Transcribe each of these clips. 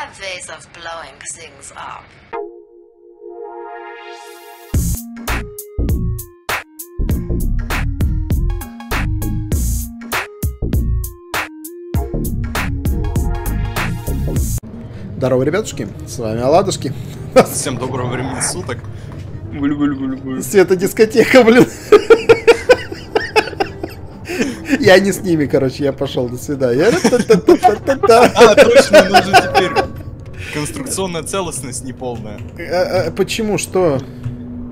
have ways of blowing things up. Здорово, ребятушки, с вами Оладушки. Всем доброго времени суток. Буль-буль-буль-буль. Светодискотека, блин. Я не с ними, короче, я пошел, до свидания. А, точно, нужно теперь. Конструкционная целостность неполная. А, а, Почему, что?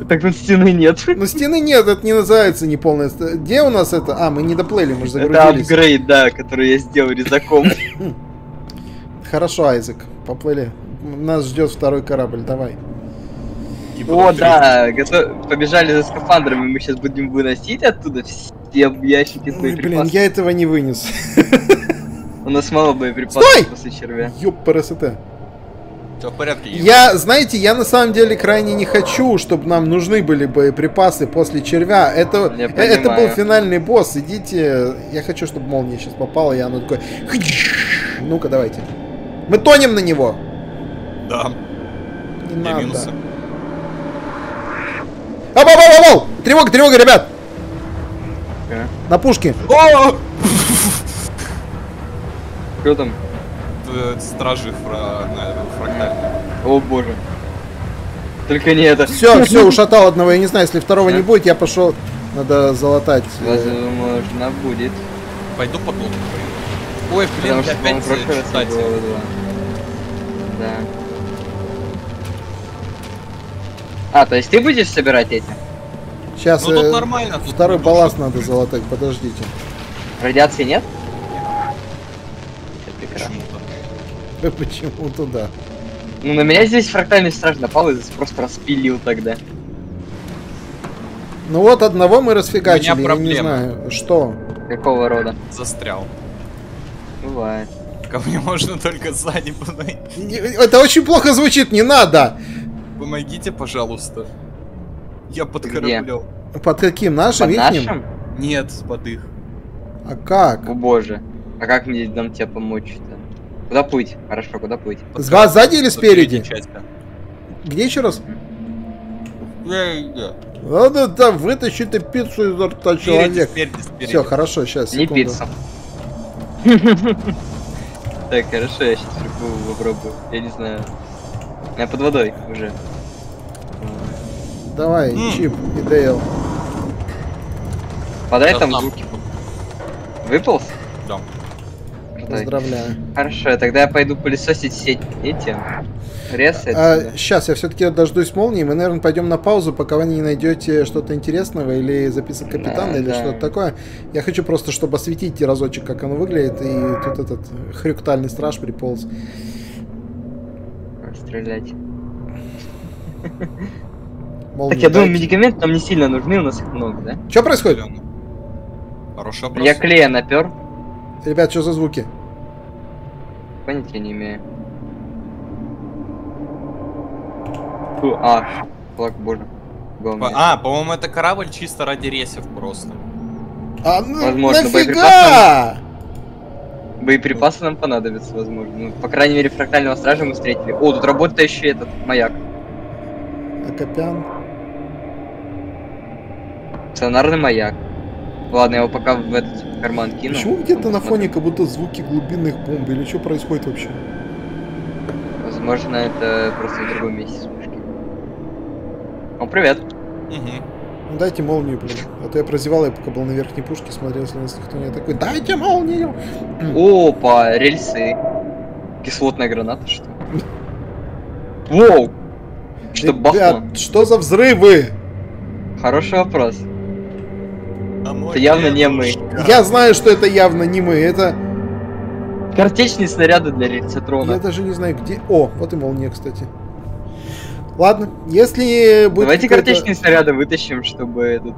Так тут стены нет. Ну стены нет, это не называется неполная. Где у нас это? А, мы не доплыли, мы же Это загрузились. апгрейд, да, который я сделал резаком. Хорошо, Айзек, поплыли. Нас ждет второй корабль, давай. О, да, готов- побежали за скафандрами, мы сейчас будем выносить оттуда все ящики с Ой, блин, я этого не вынес. У нас мало боеприпасов Стой! после червя. Ёп, ПРСТ. Все в порядке. Я, знаете, я на самом деле крайне не хочу, чтобы нам нужны были боеприпасы после червя. Это, Я э, это был финальный босс. Идите. Я хочу, чтобы молния сейчас попала, и оно такое. Ну-ка, давайте. Мы тонем на него. Да, Не где надо. минусы? Ау, ау, ау, ау! Тревога, тревога, ребят! Ага. На пушке. О! Кто там? Э, Стражи фра... на- фрактальные. О боже. Только не это. Все, все, ушатал одного. Я не знаю, если второго не будет, я пошел. Надо залатать. э, Возможно, будет. Пойду по. Ой, блин, по-моему, опять раз читать. было. Да. А, то есть ты будешь собирать эти? Сейчас Ну тут э, нормально. тут второй балласт надо залатать. Подождите. Радиации нет? Почему туда? Ну, на меня здесь фрактальный страж напал и просто распилил тогда. Ну вот одного мы расфигачили, У меня я не проблема. знаю, что. Какого рода? Застрял. Бывает. Ко мне можно только сзади подойти. Это очень плохо звучит, не надо! Помогите, пожалуйста. Я под Где? кораблем. Под каким? Нашим, Под нашим? Нет, под их. А как? О боже. А как мне нам тебе помочь-то? Куда плыть? Хорошо, куда плыть? Под С вас сзади или спереди? Где еще раз? Надо там вытащить ты пиццу изо рта человек. Все, хорошо, сейчас, Не пицца. Так, хорошо, я сейчас попробую. Я не знаю. Я под водой уже. Давай. Чип и Дейл. Подай Да там там. звуки. Выполз? Да. Крутой. Поздравляю. Хорошо, тогда я пойду пылесосить все эти ресы. А, сейчас, я все-таки дождусь молнии. Мы, наверное, пойдем на паузу, пока вы не найдете что-то интересного или записок капитана, Да, или да. что-то такое. Я хочу просто, чтобы осветить разочек, как оно выглядит. И тут этот хрюктальный страж приполз. Стрелять. Молнию Так, я думаю, медикаменты нам не сильно нужны, у нас их много, да? Что происходит? Хороший вопрос. Я клея напер. Ребят, что за звуки? Понятия не имею. Фу, а, флаг боже. Главное. А, по-моему, это корабль чисто ради ресев просто. А, ну, Возможно, нафига? Боеприпасы нам понадобятся, возможно. Ну, по крайней мере, фрактального стража мы встретили. О, тут работающий этот маяк. Акопян. Стационарный маяк. Ладно, я его пока в этот карман кину. Почему где-то на фоне как будто звуки глубинных бомб? Или что происходит вообще? Возможно, это просто в другом месте вспышки. О, привет. Угу. Ну, дайте молнию, блин. А то я прозевал, я пока был на верхней пушке, смотрел, если нас никто не атакует. Дайте молнию! Опа, рельсы. Кислотная граната, что ли? Воу! Что бахнуло? Что за взрывы? Хороший вопрос. Это явно не мы. Я знаю, что это явно не мы. Это... Картечные снаряды для Я рельсотрона. даже не знаю, где... О, вот и молния, кстати. Ладно, если будет Давайте картечные снаряды вытащим, чтобы этот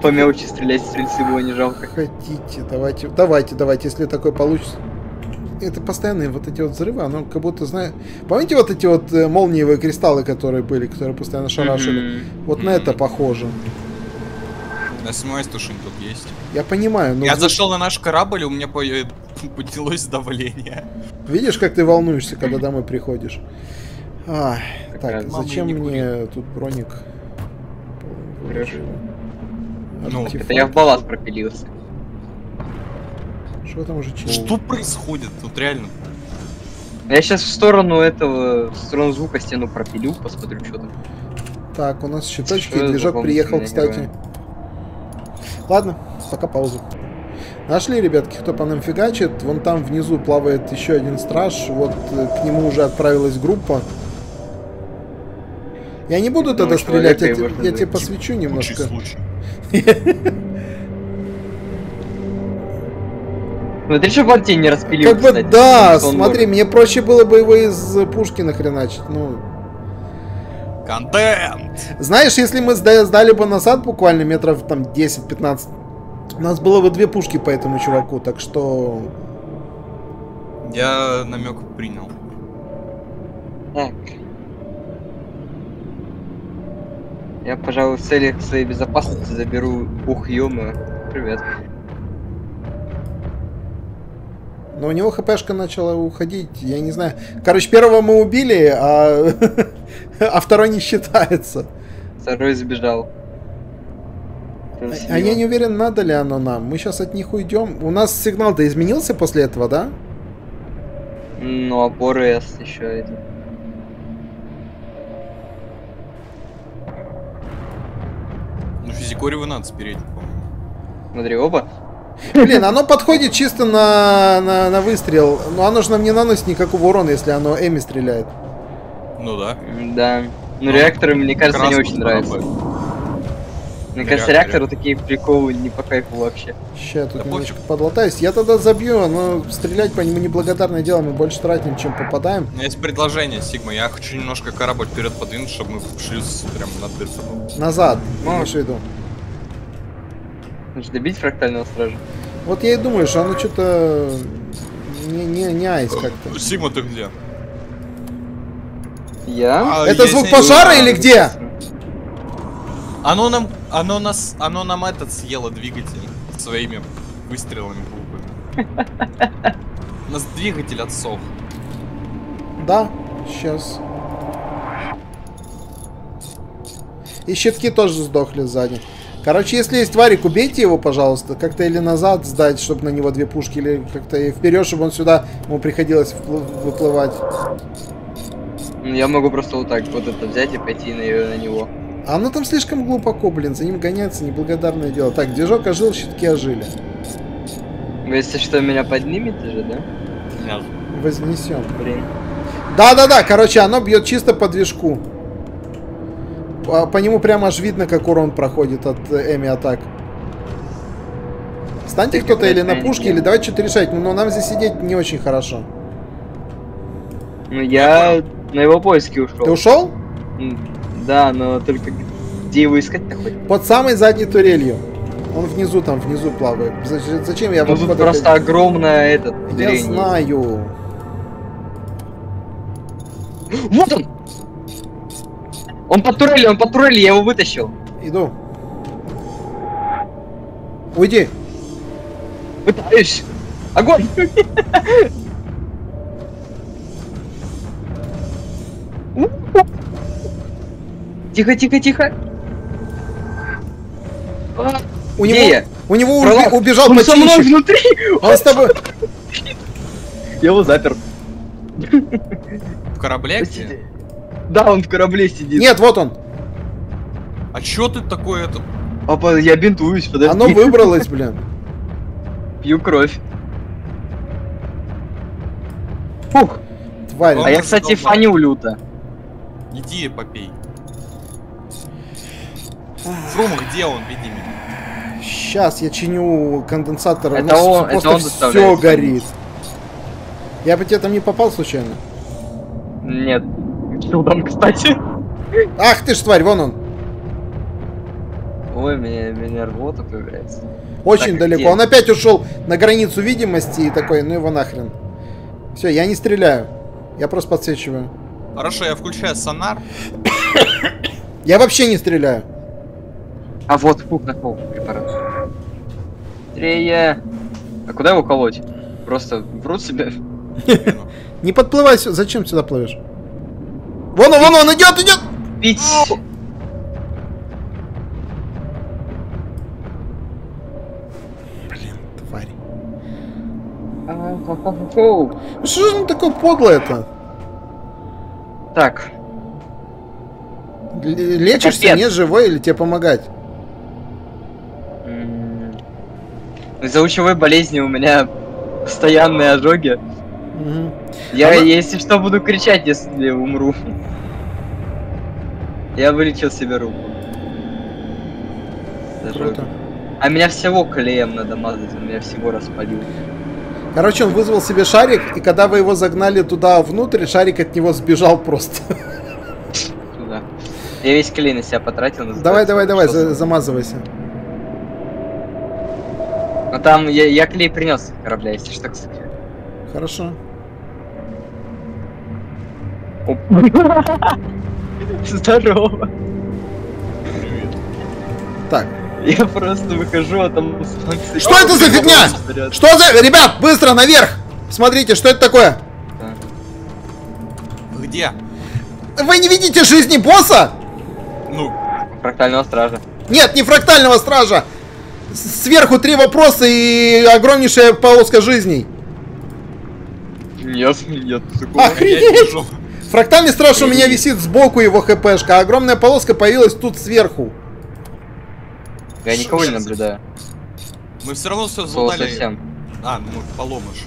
по мелочи стрелять с рельсы было не жалко. Хотите, давайте, давайте, давайте, если такое получится. Это постоянные вот эти вот взрывы, оно как будто, знаю... Помните вот эти вот э, молниевые кристаллы, которые были, которые постоянно шарашили? Мгм. Вот на это похоже. На седьмой стушень тут есть. Я понимаю, но... Я зашел на наш корабль, и у меня по- Поднялось давление. Видишь, как ты волнуешься, когда домой приходишь? Какая так, мама зачем не мне тут броник? Ну, Артефакт. Это я в балласт пропилился. Что там уже чинить? Что происходит? Тут реально. Я сейчас в сторону этого, в сторону звука стену пропилю, посмотрю, что там. Так, у нас щиточки, Что движок приехал, кстати. Ладно, пока пауза. Нашли, ребятки, кто по нам фигачит. Вон там внизу плавает еще один страж. Вот э, к нему уже отправилась группа. Я не буду тогда стрелять, я, я же тебе посвечу немножко. Смотри, чтобы он тебя не распилил, Как бы да, смотри, мне проще было бы его из пушки нахреначить. Ну, Контент! знаешь, если мы сда- сдали бы назад буквально метров там 10-15, у нас было бы две пушки по этому чуваку, так что Я намек принял. Так. Я, пожалуй, в целях своей безопасности заберу ух, ё Привет. Но у него хпшка начала уходить, я не знаю. Короче, первого мы убили, а, а второй не считается. Второй сбежал. А, а я не уверен, надо ли оно нам. Мы сейчас от них уйдем. У нас сигнал-то изменился после этого, да? Ну, опоры S еще эти. Ну, физикореву надо спереть, по-моему. Смотри, оба. Блин, оно подходит чисто на, на, на выстрел. Но оно же нам не наносит никакого урона, если оно Эми стреляет. Ну да. Да. Ну, Ну, реакторы, мне кажется, не очень нравятся. Мне кажется, реакторе. реакторы такие приколы не по кайфу вообще. Сейчас тут Да немножко подлатаюсь. Я тогда забью, но стрелять по нему неблагодарное дело. Мы больше тратим, чем попадаем. У меня есть предложение, Сигма. Я хочу немножко корабль вперед подвинуть, чтобы мы шлюз прям над дыркой был. Назад, Ну. имеешь в виду. Нужно добить фрактального стража. Вот я и думаю, что оно что-то не, не, не айс как-то. Сигма, ты где? Я? А, Это звук пожара или где? Оно нам, оно нас, оно нам этот съело двигатель своими выстрелами глупыми. У нас двигатель отсох. Да, сейчас. И щитки тоже сдохли сзади. Короче, если есть варик, убейте его, пожалуйста. Как-то или назад сдать, чтобы на него две пушки, или как-то и вперед, чтобы он сюда ему приходилось выплывать. Я могу просто вот так вот это взять и пойти на, на него. А оно там слишком глубоко, блин, за ним гоняться неблагодарное дело. Так, движок ожил, щитки ожили. Если что, меня поднимете же, да? Нет. Вознесем. Блин. Да-да-да, короче, оно бьет чисто по движку. По, по нему прямо аж видно, как урон проходит от э, Эми атак. Станьте кто-то или на пушке, или давайте что-то решать. Но нам здесь сидеть не очень хорошо. Ну я на его поиски ушел. Ты ушел? Да, но только где его искать-то хоть? Под самой задней турелью. Он внизу там, внизу плавает. Зачем- я Ну тут просто это- огромное этот Я зрение. знаю. Вот он! Он под турелью, он под турелью, я его вытащил. Иду. Уйди. Пытаюсь. Огонь! Тихо, тихо, тихо. У Где него, я? у него Пролав. убежал Он со мной внутри! Он с тобой... Я его запер. В корабле где? Да, он в корабле сидит. Нет, вот он. А чё ты такой это? Папа, я бинтуюсь, подожди. Оно выбралось, блин. Пью кровь. Фух. Тварь. А Он я, кстати, фаню люто. Иди попей. Фрум, где он? Веди меня. Сейчас я чиню конденсатор. Это у нас он- просто это он все горит. Я бы тебе там не попал случайно. Нет. Чудом, кстати. Ах ты ж тварь, вон он. Ой, меня, меня рвота появляется. Очень Так, далеко. где? Он опять ушел на границу видимости и такой, ну его нахрен. Все, я не стреляю. Я просто подсвечиваю. Хорошо, я включаю сонар. Я вообще не стреляю. А вот, фух, нашел препарат. Трея. А куда его колоть? просто врут себе. Не подплывай сюда. Зачем сюда плывешь? Вон он, вон он, идет, идет! Пить! Блин, тварь. Ну Что же он такой подлый-то? Так, Л- Лечишься, Капец. нет, живой или тебе помогать? м, из-за лучевой болезни у меня постоянные ожоги. Я, А вы- если что, буду кричать, если умру. Я вылечил себе руку. Круто. А меня всего клеем надо мазать, он меня всего распалил. Короче, он вызвал себе шарик, и когда вы его загнали туда внутрь, шарик от него сбежал просто. Туда. Я весь клей на себя потратил. Давай, называется. давай, давай, Что за- за- замазывайся. Ну там я, я клей принес корабля, если что, кстати. Хорошо. Здорово. Привет. Так, Я просто выхожу, а там солнце. Что это за фигня? Что за... Ребят, быстро, наверх! Смотрите, что это такое? Где? Вы не видите жизни босса? Ну, Фрактального стража. Нет, не фрактального стража. Сверху три вопроса и огромнейшая полоска жизней. Нет, нет, такого. Охренеть! Фрактальный страж у меня висит сбоку его хпшка, а огромная полоска появилась тут сверху. Я никого не наблюдаю. Мы все равно все совсем. А, ну поломыш.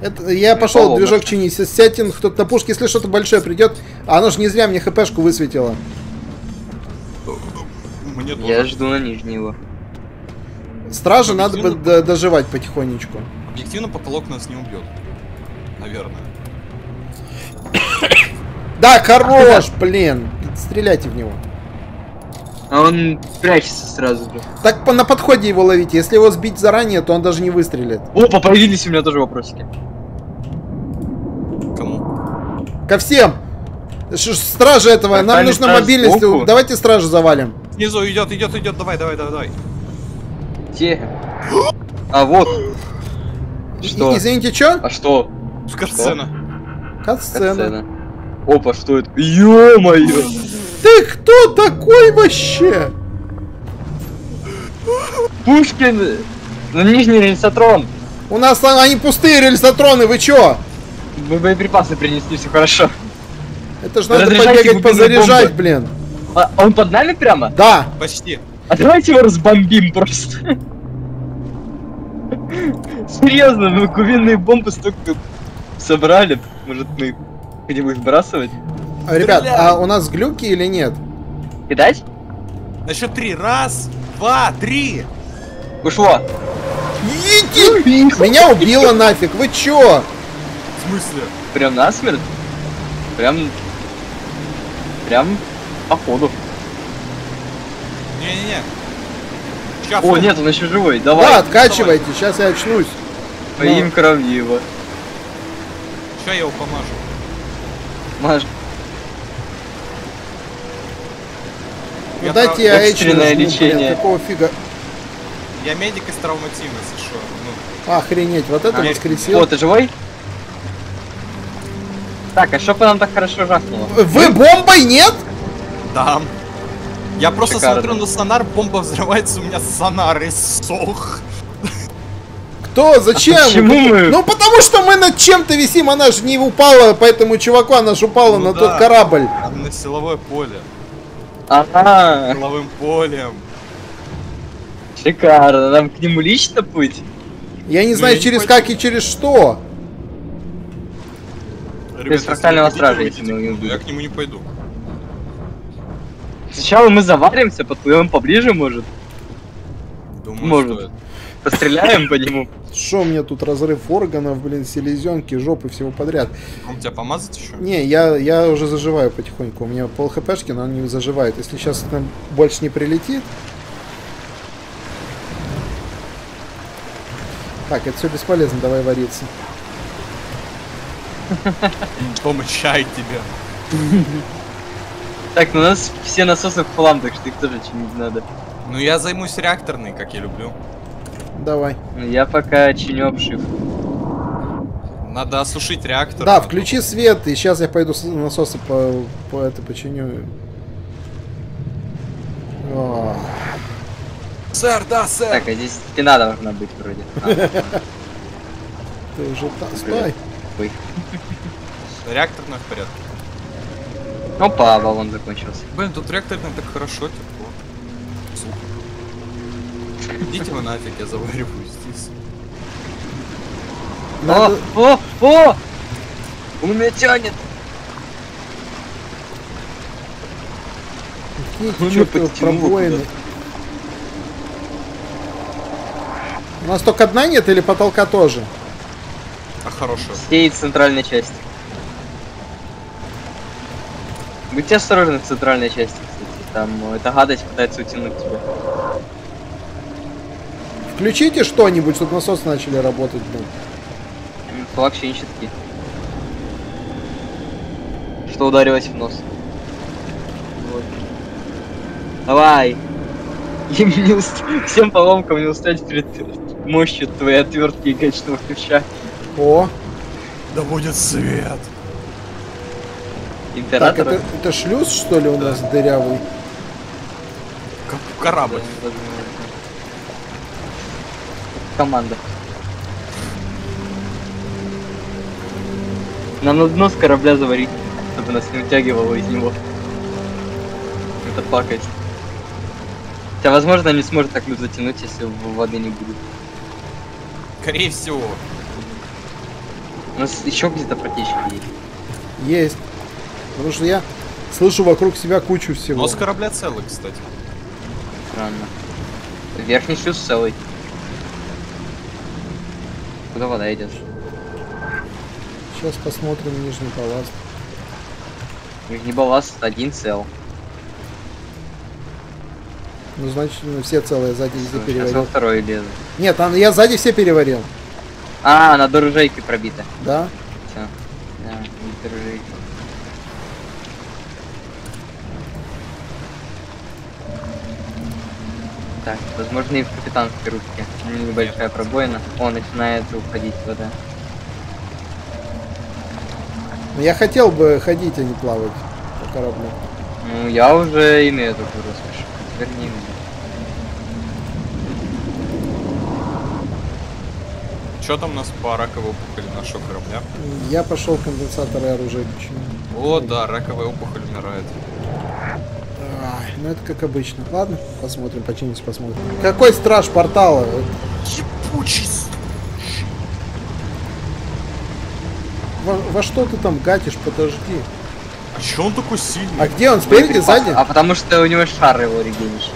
Это, я Ну, пошел поломка. движок чинить. Сятин, кто-то на пушке, если что-то большое придет. А оно ж не зря мне хпшку высветило. Мне тоже. Я жду на нижнего. Стража надо бы доживать потихонечку. Объективно потолок нас не убьет. Наверное. Да, хорош, блин. Стреляйте в него. А он прячется сразу же. Так по- на подходе его ловите. Если его сбить заранее, то он даже не выстрелит. Опа, появились у меня тоже вопросики. Кому? Ко всем! Ш- Стражи этого, нам Фрактальный нужна мобильность. сбоку. Давайте стражи завалим. Снизу идет, идет, идет. Давай, давай, давай, давай. Где? А вот. И- Что? Извините, чё? А что? Катсцена. Катсцена. Опа, что это? Ё-моё! Ты кто такой вообще? Пушкин! Ну, нижний рельсотрон! У нас там они пустые рельсотроны, вы чё? Вы боеприпасы принесли, все хорошо. Это ж надо побегать, позаряжать, бомбы. блин. А, а он под нами прямо? Да. Почти. А давайте его разбомбим просто. Серьезно, мы кувинные бомбы столько собрали. Может, мы их сбрасывать? А, Ребят, а у нас глюки или нет? Кидать? На счет три. Раз, два, три. Ушло. Иди! Меня убило нафиг, вы чё? В смысле? Прям насмерть? Прям... Прям походу. Не-не-не. Щас О, нет, он еще живой. Давай. Да, откачивайте, сейчас я очнусь. Поим кровиво. ща я его помажу. Маш, Ну Я дайте я экстренное нажму, лечение. блин, какого фига? Я медик из травмативности, что? Ну, Охренеть, вот это А, воскресил. О, ты живой? Так, а что по нам так хорошо жахнуло? Вы бомбой нет? да. Я просто Шикарно. смотрю на сонар, бомба взрывается, у меня сонар иссох. Кто? Зачем? А почему мы- Ну потому что мы над чем-то висим, она же не упала по этому чуваку, она же упала Ну на да. тот корабль. Там на силовое поле. Ага, Силовым полем. шикарно. Нам к нему лично быть? Я не Ну, знаю я не через пойду. как и через что. Ребята, фрактального если вы стража, если мы не я к нему не пойду. Сначала мы заваримся, подплывем поближе, может. Думаю, Может. стоит. Постреляем по нему. Что мне тут разрыв органов, блин, селезенки, жопы, всего подряд. Вам тебя помазать еще? Не, я, я уже заживаю потихоньку. У меня пол хпшки, но он не заживает. Если сейчас нам больше не прилетит. Так, это все бесполезно, давай вариться. Помощай тебе. Так, ну у нас все насосы в хлам, так что их тоже чинить надо. Ну я займусь реакторной, как я люблю. Давай. Я пока чиню обшив. Надо осушить реактор. Да, включи свет, и сейчас я пойду с- насосы по, по это починю. О, Сэр, да, сэр. Так, а здесь стена должна быть вроде. А, ты уже та- Стой! ой. Реакторная в порядке. Опа, баллон закончился. Блин, тут реакторная так хорошо, тепло. Идите вы нафиг, я завариваю здесь. Надо- О, о, о! Он меня тянет. Какие пробоины. У нас только одна нет или потолка тоже? А хорошая. Всей центральной части. Будьте осторожны в центральной части, кстати. Там э, эта гадость пытается утянуть тебя. Включите что-нибудь, чтобы насосы начали работать. блин. Щитки. Что ударилось в нос? Вот. Давай! Им не уст- Всем поломкам не устать перед мощью твоей отвертки и гаечного ключа. О, Да будет свет. так, Императора. это, это шлюз, что ли, у нас дырявый? Как корабль. Команда. Нам надо дно с корабля заварить, чтобы нас не утягивало из него. Это плакать. Хотя, возможно, не сможет так люд затянуть, если воды не будет. Скорее всего. У нас еще где-то протечки есть. Есть. Потому что я слышу вокруг себя кучу всего. Но с корабля целый, кстати. Странно. Верхний шлюз целый. Куда вода идет? Сейчас посмотрим нижний балласт. Нижний балласт один цел. Ну, значит, ну, все целые сзади Сейчас во переварил. второй лезу. Нет, там, я сзади все переварил. А, над оружейкой пробита. Да? Всё. Да, над оружейкой. Так, возможно и в капитанской рубке. Небольшая пробоина. О, начинает уходить вода. Но я хотел бы ходить, а не плавать по кораблю. Ну, я уже имею такую роскошь. Не имею. Что там у нас по раковой опухоли нашего корабля? Я пошел конденсаторы оружия почему. О, да, раковая опухоль умирает. Ну это как обычно. Ладно, посмотрим, починимся, посмотрим. Какой страж портала? Ебучий Во, во что ты там гатишь? Подожди. А чё он такой сильный? А где он? Спереди, сзади? А потому что у него шар его регенищий.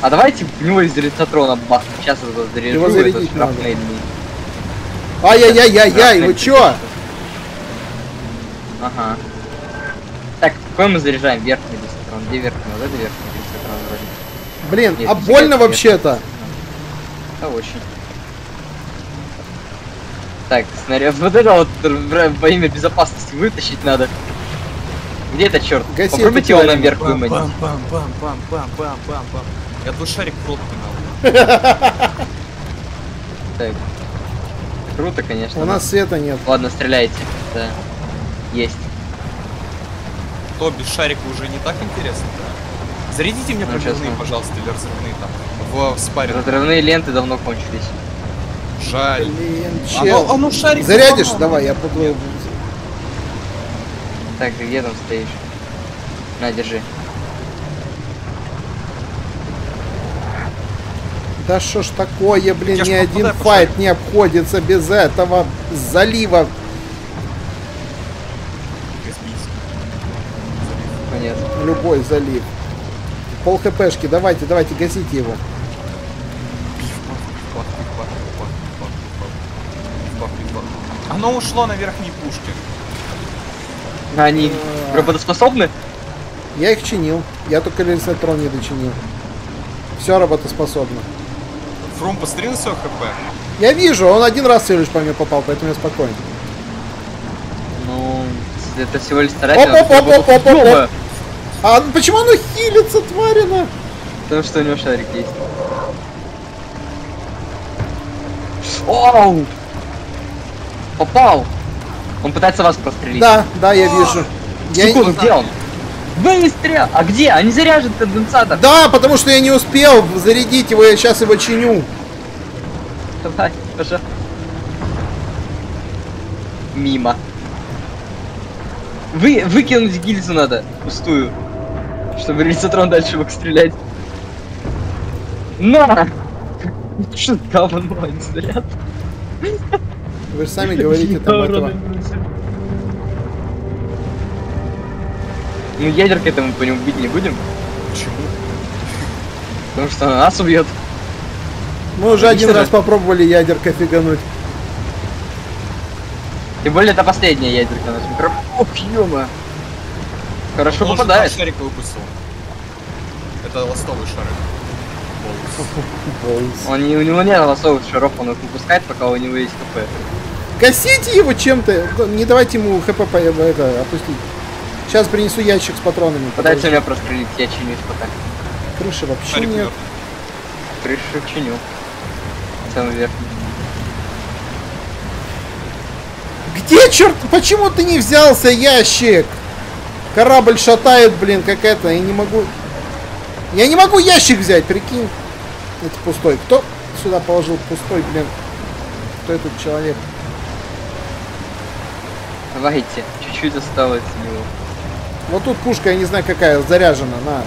А давайте в него из рецитрона бах. Сейчас его заряжу. Его этот зарядить надо. шрапнельный. Ай-яй-яй-яй-яй, вы чё? Ага. Так, какой мы заряжаем? Верхний. Где верхний? Вот это верхний рецитрон вроде. Блин, Нет, а больно вообще-то. Да очень. Так, снаряд. Вот это вот э, во имя безопасности вытащить надо. Где этот черт? Гаси Попробуйте его наверх выманить. Пам-пам-пам-пам-пам-пам-пам-пам. Я тут шарик в рот. Так. Круто, конечно. У нас света нет. Ладно, стреляйте. Да. Есть. То без шарика уже не так интересно, да? Зарядите мне Ну, честно. пожалуйста, или разрывные там. В спаре. Разрывные ленты давно кончились. Жаль. Блин, Оно, чел. оно шарик Зарядишь? Давай, я буду... Так, ты где там стоишь? На, держи. Да что ж такое, блин, Я ни один файт не обходится без этого залива. Любой залив. Пол хпшки, давайте, давайте, гасите его. Оно ушло на верхние пушки. Они работоспособны? Я их чинил. Я только рельсотрон не дочинил. Все работоспособно. Фрум, посмотри свое хп. Я вижу, он один раз всего лишь по мне попал, поэтому я спокоен. Ну, это всего лишь старательно. Оп-оп-оп-оп-оп-оп. А ну почему оно хилится, тварина? Потому что у него шарик есть. Оу! Попал! Он пытается вас прострелить. Да, да, я вижу. Я Секунду, не- где он? Быстро! А где? А не заряжен конденсатор? Да, потому что я не успел зарядить его, я сейчас его чиню. Давай, пожалуйста. Мимо. Вы, выкинуть гильзу надо, пустую. Чтобы рельсотрон дальше мог стрелять. На! Что говно, а не снаряд? Вы же сами говорите там этого. Ну ядеркой это мы по нему бить не будем, Почему? потому что она нас убьет. Мы уже один раз попробовали ядеркой фигануть. Тем более это последняя ядерка на микро. Ох, ё Хорошо Он попадает. шарик выпустил. Это ластовый шарик. Он не, у него нет лосовых шаров, он их выпускает, пока у него есть КП. Гасите его чем-то. Не давайте ему хп по- это, опустить. Сейчас принесу ящик с патронами. Пытается Подожди. меня прострелить, я чинюсь пока. Крыши вообще Шарик нет. мертв. Крышу чиню. Самый верхний. Где, черт, почему ты не взялся, ящик? Корабль шатает, блин, как это, я не могу... Я не могу ящик взять, прикинь. Это пустой. Кто сюда положил пустой, блин? Кто этот человек? Давайте, чуть-чуть осталось него. Вот тут пушка, я не знаю какая, заряжена, на.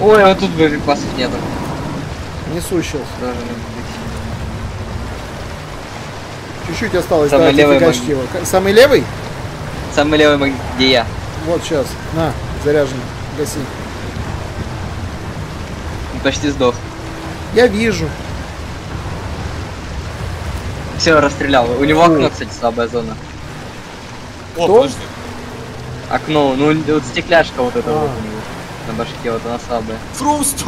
Ой, вот тут боеприпасов нету. Несу сейчас. Должен быть. Чуть-чуть осталось, Самый да, левый магнит. его. Самый левый? Самый левый где я. Вот сейчас. На, заряжен. Гаси. Он почти сдох. Я вижу. Все, расстрелял. У него окно, кстати, слабая зона. О, Кто? подожди. Окно, ну вот стекляшка вот эта А. вот у него. На башке вот она слабая. Фрусто!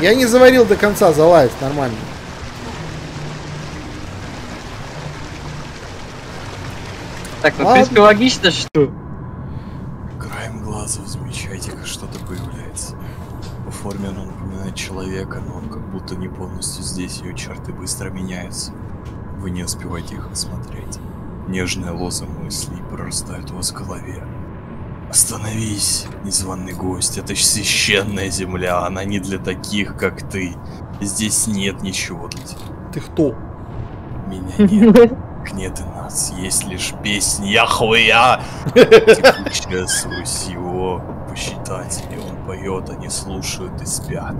Я не заварил до конца, залазь, нормально. Так, ну в принципе логично, что... Краем глаза вы замечаете, как что-то появляется. По форме оно напоминает человека, но он как будто не полностью здесь, ее черты быстро меняются. Вы не успеваете их осмотреть. Нежная лоза мыслей прорастает у вас в голове. Остановись, незваный гость, это священная земля, она не для таких, как ты. Здесь нет ничего для тебя. Ты кто? Меня нет. Нет и нас, есть лишь песнь Яхвея, текущая сквозь его почитатели. Он поет, они слушают и спят.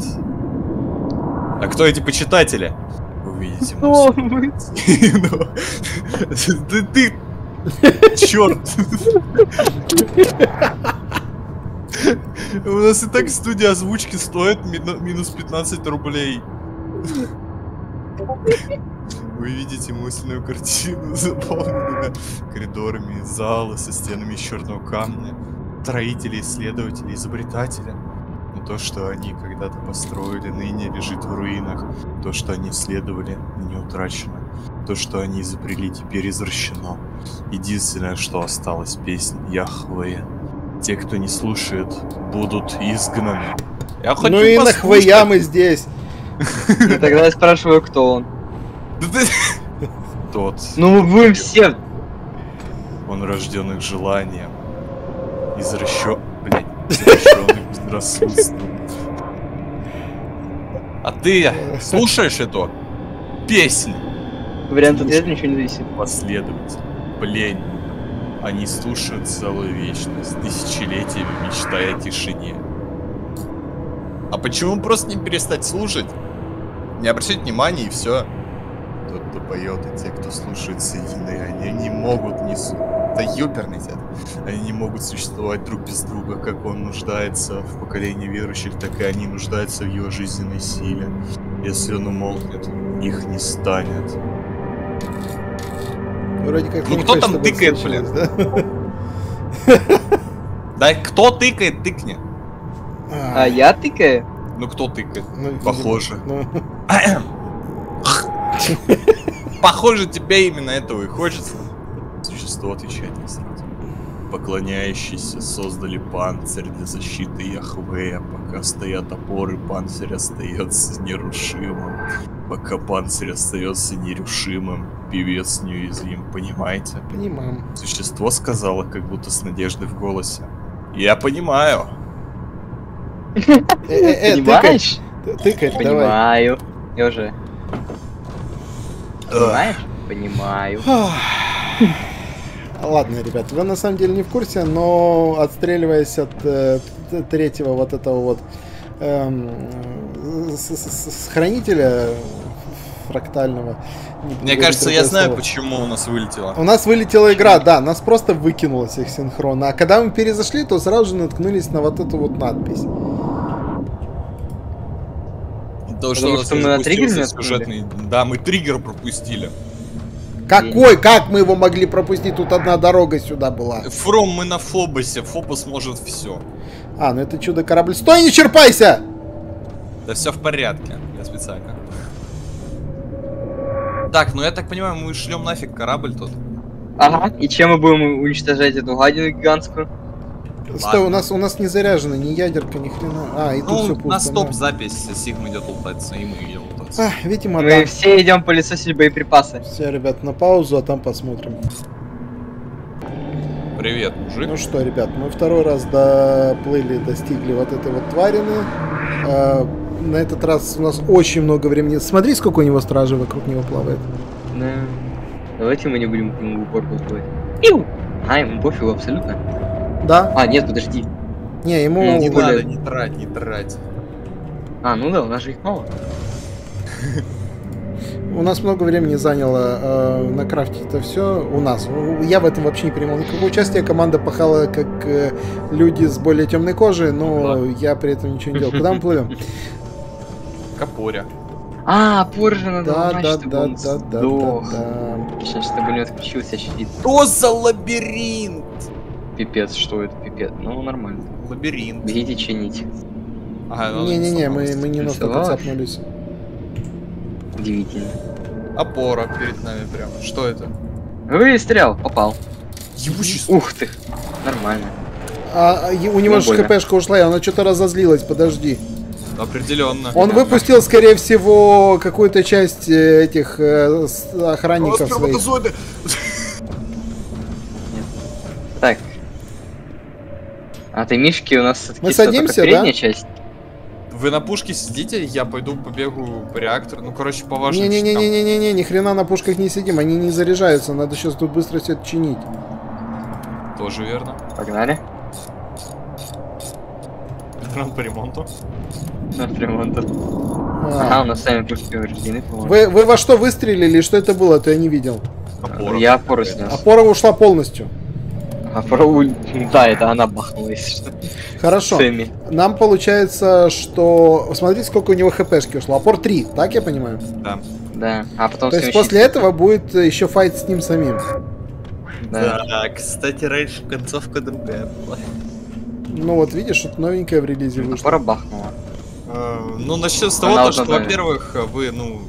А кто эти почитатели? Вы Кто? Ну, Ты, ты, черт. У нас и так студия озвучки стоит мину- минус 15 рублей. Вы видите мысленную картину, заполненную коридорами зала со стенами из черного камня, строители, исследователи, изобретатели. Но то, что они когда-то построили, ныне лежит в руинах. То, что они исследовали, не утрачено. То, что они изобрели, теперь извращено. Единственное, что осталось, песня Яхвея. Те, кто не слушает, будут изгнаны. Я хочу ну и нахуя мы здесь? Ну, Тогда я спрашиваю, кто он. Да ты- Тот. Ну вы все... Он рожден их желанием. Извращен... Блядь. Извращенный безрассудством. А ты слушаешь эту песню? Вариант ответа ничего не зависит. Последователь. Блин. Они слушают целую вечность, тысячелетиями мечтая о тишине. А почему просто не перестать слушать? Не обращать внимания и все. Тот, кто поет, и те, кто слушает соединены, они не могут не... су- Да ёперный дед. Они не могут существовать друг без друга, как он нуждается в поколении верующих, так и они нуждаются в его жизненной силе. Если он умолкнет, их не станет. Вроде как Ну кто там тыкает, случилось, да? Да кто тыкает, тыкни. А я тыкаю? Ну кто тыкает? ну, Похоже. ну, Похоже, тебе именно этого и хочется. Существо отвечает не сразу. поклоняющиеся создали панцирь для защиты Яхвея. Пока стоят опоры, панцирь остается нерушимым. Пока панцирь остается нерушимым, певец неуязвим, понимаете? Понимаем. Существо сказала, как будто с надеждой в голосе. Я понимаю. Э, э, э, Понимаешь? т- тыкарь, давай. Понимаю. Я уже. Понимаешь? Понимаю. Ладно, ребят, вы на самом деле не в курсе, но отстреливаясь от э, третьего вот этого вот эм, с- с- с- хранителя фрактального. Мне кажется, я знаю, почему у нас вылетело. У нас вылетела игра, да, нас просто выкинуло всех синхронно. А когда мы перезашли, то сразу же наткнулись на вот эту вот надпись. То, Потому у нас что мы на триггер сюжетный... Да, мы триггер пропустили. Какой? Как мы его могли пропустить? Тут одна дорога сюда была. Фром мы на Фобосе, Фобос может все. А, ну это чудо-корабль. Стой, не черпайся! Да все в порядке, я специально. Так, ну я так понимаю, мы шлем нафиг корабль тут. Ага. И чем мы будем уничтожать эту гадину гигантскую? Стой, у нас, у нас не заряжено ни ядерка, ни хрена. А, и тут все Ну, пусто. на да. стоп-запись Сигма идет лутаться, и мы идем лутаться. А, видимо, Мы да. все идем пылесосить боеприпасы. Все, ребят, на паузу, а там посмотрим. Привет, мужик. Ну что, ребят, мы второй раз доплыли, достигли вот этой вот тварины. А, на этот раз у нас очень много времени. Смотри, сколько у него стражи вокруг него плавает. Да. Давайте мы не будем к нему в упор плыть. Пиу! А, ему пофигу абсолютно. Да? А, нет, подожди. Не, ему... Ну, не более- надо, не трать, не трать. А, ну да, у нас же их мало. У нас много времени заняло э, накрафтить это все. У нас. Я в этом вообще не принимал никакого участия. Команда пахала как э, люди с более темной кожей, но я при этом ничего не делал. Куда мы плывем? Капоря. А, позже надо Да, да, да, да, да, да, да. Сейчас, чтобы не отключился щит. Что за лабиринт? Пипец, что это, пипец? Ну, нормально. Лабиринт. Бегите чинить. Ага, Не-не-не, мы, мы не настолько Рисовал? цапнулись. Удивительно. Опора перед нами прямо. Что это? Выстрел, попал. Ебучий Ух ты, нормально. А, а, у него Ну, же хпшка ушла, и она что-то разозлилась, подожди. Определенно. Он выпустил, скорее всего, какую-то часть э, этих э, охранников своих. А ты Мишки у нас всё-таки Мы садимся, да? часть? Вы на пушке сидите, я пойду побегу по реактору. Ну, короче, по вашим щитам. Не-не-не-не-не-не, ни хрена на пушках не сидим, они не заряжаются, надо сейчас тут быстро все это чинить. Тоже верно. Погнали. Ветеран по ремонту. На ремонт. А. Ага, у нас сами пушки повреждены, по-моему. Вы, вы во что выстрелили, что это было, то я не видел. Опора. Я опору снес. Опора ушла полностью. Опору... Да, это она бахнула, если что. Хорошо. Сэмми. Нам получается, что... Смотрите, сколько у него хпшки ушло. Опор 3, так я понимаю? Да. Да. А потом То есть после этого будет еще файт с ним самим. Да. Да, кстати, раньше концовка другая была. Ну вот, видишь, что-то новенькое в релизе вышло. Опора бахнула. Э, Ну, начнем с того, то, что, во-первых, вы, ну,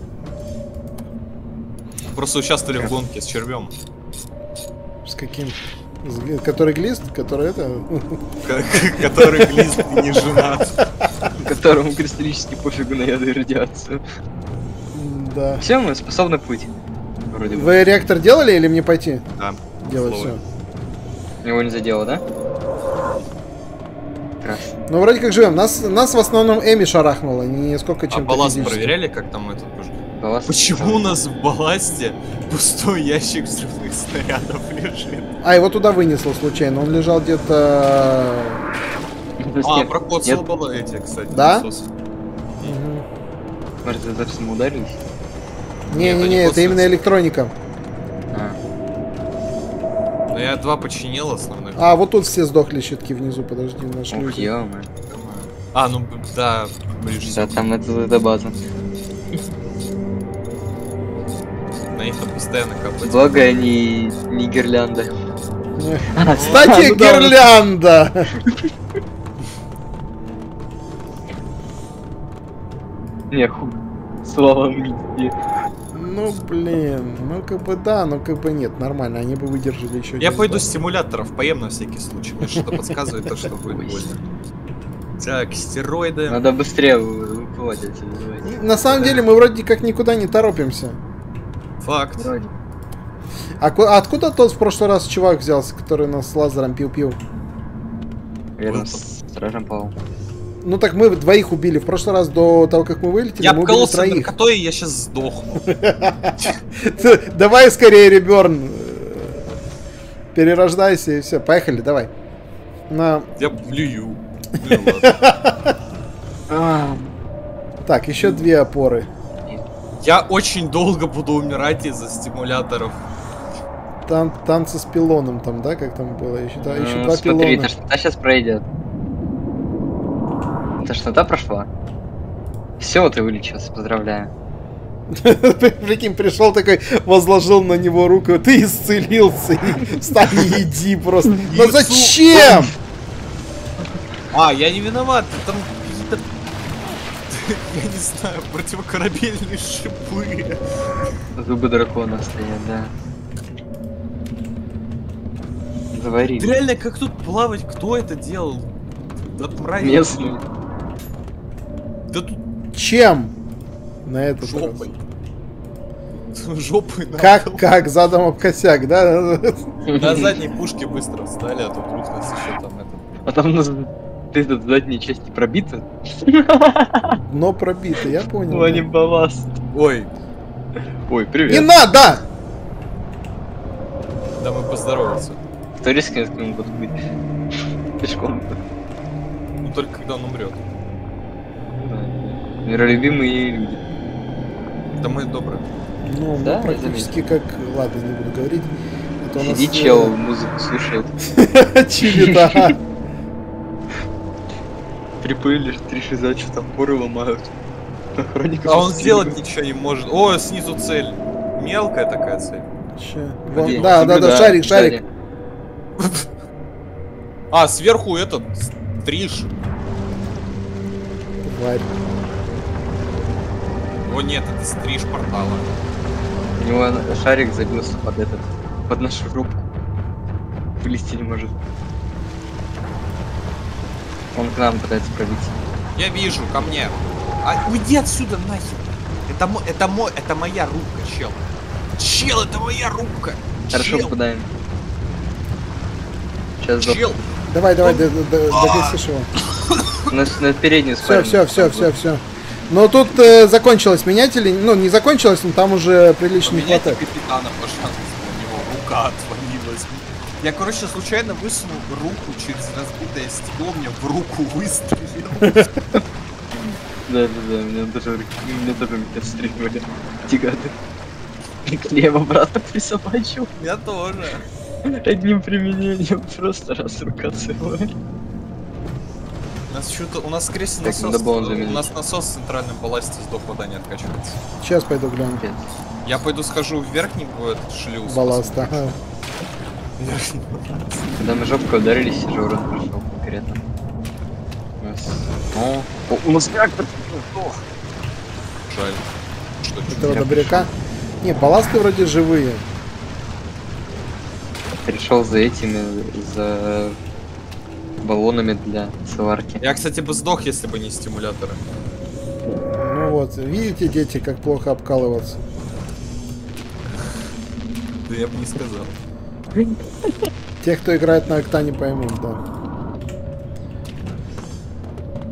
просто участвовали в гонке с червем, С каким? Который глист? Который это... который глист и не женат. Которому кристаллически пофигу на яды и радиацию. Да. Все, мы способны. Вроде бы. Вы реактор делали или мне пойти Да. делать все? Его не задело, да? Прекрасно. Ну, вроде как живем. Нас, нас в основном Эми шарахнуло, не сколько А чем-то балласт физически. проверяли, как там этот? Балласт Почему у нас в балласте пустой ящик взрывных снарядов лежит? А, его туда вынесло случайно. Он лежал где-то... Ну, А, прокоцал было эти, кстати. Да? Может, за это мы ударились? Не-не-не, не это именно электроника. А, Но я два починил основных. А, вот тут все сдохли щитки внизу, подожди, наши ух, люди. ё А, ну да, ближе Да, там это, это база. Постоянно капать. Благо они не гирлянда. Не. А, Кстати, ну да, гирлянда! Не, ху. Слава мне. Ну, блин, ну как бы да, но как бы нет, нормально, они бы выдержали еще. Я пойду с сдох. симуляторов, поем на всякий случай. Мне что-то подсказывает то, что будет больно. Так, стероиды. Надо быстрее вы- выплывать отсюда. давайте. На самом деле мы вроде как никуда не торопимся. Факт. Вроде. А, а откуда тот в прошлый раз чувак взялся, который нас с лазером пил-пил? Рядом с стражем Павлом. Ну так мы двоих убили. В прошлый раз до того, как мы вылетели, Я мы убили троих. и я сейчас сдохну. Давай скорее, Реберн. Перерождайся и все. Поехали, давай. На... Я блюю. Ну Так, еще две опоры. Я очень долго буду умирать из-за стимуляторов. Тан- танцы с пилоном там, да, как там было? Еще, да, еще ну, два Смотри, пилона. тошнота сейчас пройдет. Тошнота прошла. Все, ты вылечился, поздравляю. Прикинь, пришел такой, возложил на него руку, ты исцелился, и встань и иди просто. Но зачем? А, я не виноват, там. Я не знаю, противокорабельные шипы. Зубы дракона стоят, да. Заварили. Реально, как тут плавать? Кто это делал? От мрази. Местный. Да тут Чем? На этот раз. жопой. Жопой на Как, как, задом об косяк, да? На задней пушке быстро встали, а тут рухнул еще там это. А там у нас ты тут задней части пробита. Но пробито, я понял. Плане да. балласт. Ой, Ой, Не привет. надо! да мы поздороваться. Кто рискнет к нему подплыть? Пешком. Ну только когда он умрет. Да. Миролюбимые люди. Да мы добрые. Ну, мы Да, практически как... Ладно, не буду говорить. Это нас, э, чел, музыку слушает. Чили, да. Припылишь, три шиза, что там поры ломают. Хроников А он сделать ничего не может. О, снизу цель. Мелкая такая цель. Че? Вон, Да, да, да, шарик, шарик. А, сверху этот стриж. Тварь. О нет, это стриж портала. У него шарик забился под этот, под нашу рубку. Вылезти не может. Он к нам пытается пробиться. Я вижу, ко мне. А, уйди отсюда нахер. Это, мо- это, мо- это моя рубка, чел. Чел, это моя рубка. Хорошо, Чел, попадаем. Сейчас чел. Давай, давай, д- догасишь его. на, на переднюю Все, спальню. все, все, все, все. Но тут э, закончилось менять или... Ну, не закончилось, но там уже прилично не Поменяйте хватает. капитана, пожалуйста. У него рука. Я, короче, случайно высунул руку через разбитое стекло, мне в руку выстрелил. Да, да, да, меня даже, меня даже меня стреляли. Тигады. Хлеба брата присобачил. Я тоже. Одним применением просто раз рука целая. У нас что-то, у нас скорее насос, у нас насос в центральном балласте сдох, вода не откачивается. Сейчас пойду гляну. Я пойду схожу в верхний будет шлюз. Балласт, посмотрю. ага. Когда мы жопкой ударились, урон прошел конкретно. У нас... О, о, у нас реактор! Ох. Жаль. Что, Этого не добряка. Не, балласты вроде живые. Пришел за этими, за баллонами для сварки. Я, кстати, бы сдох, если бы не стимуляторы. Ну вот, видите, дети, как плохо обкалываться. Да я бы не сказал. Те, кто играет на Октане, поймут, да.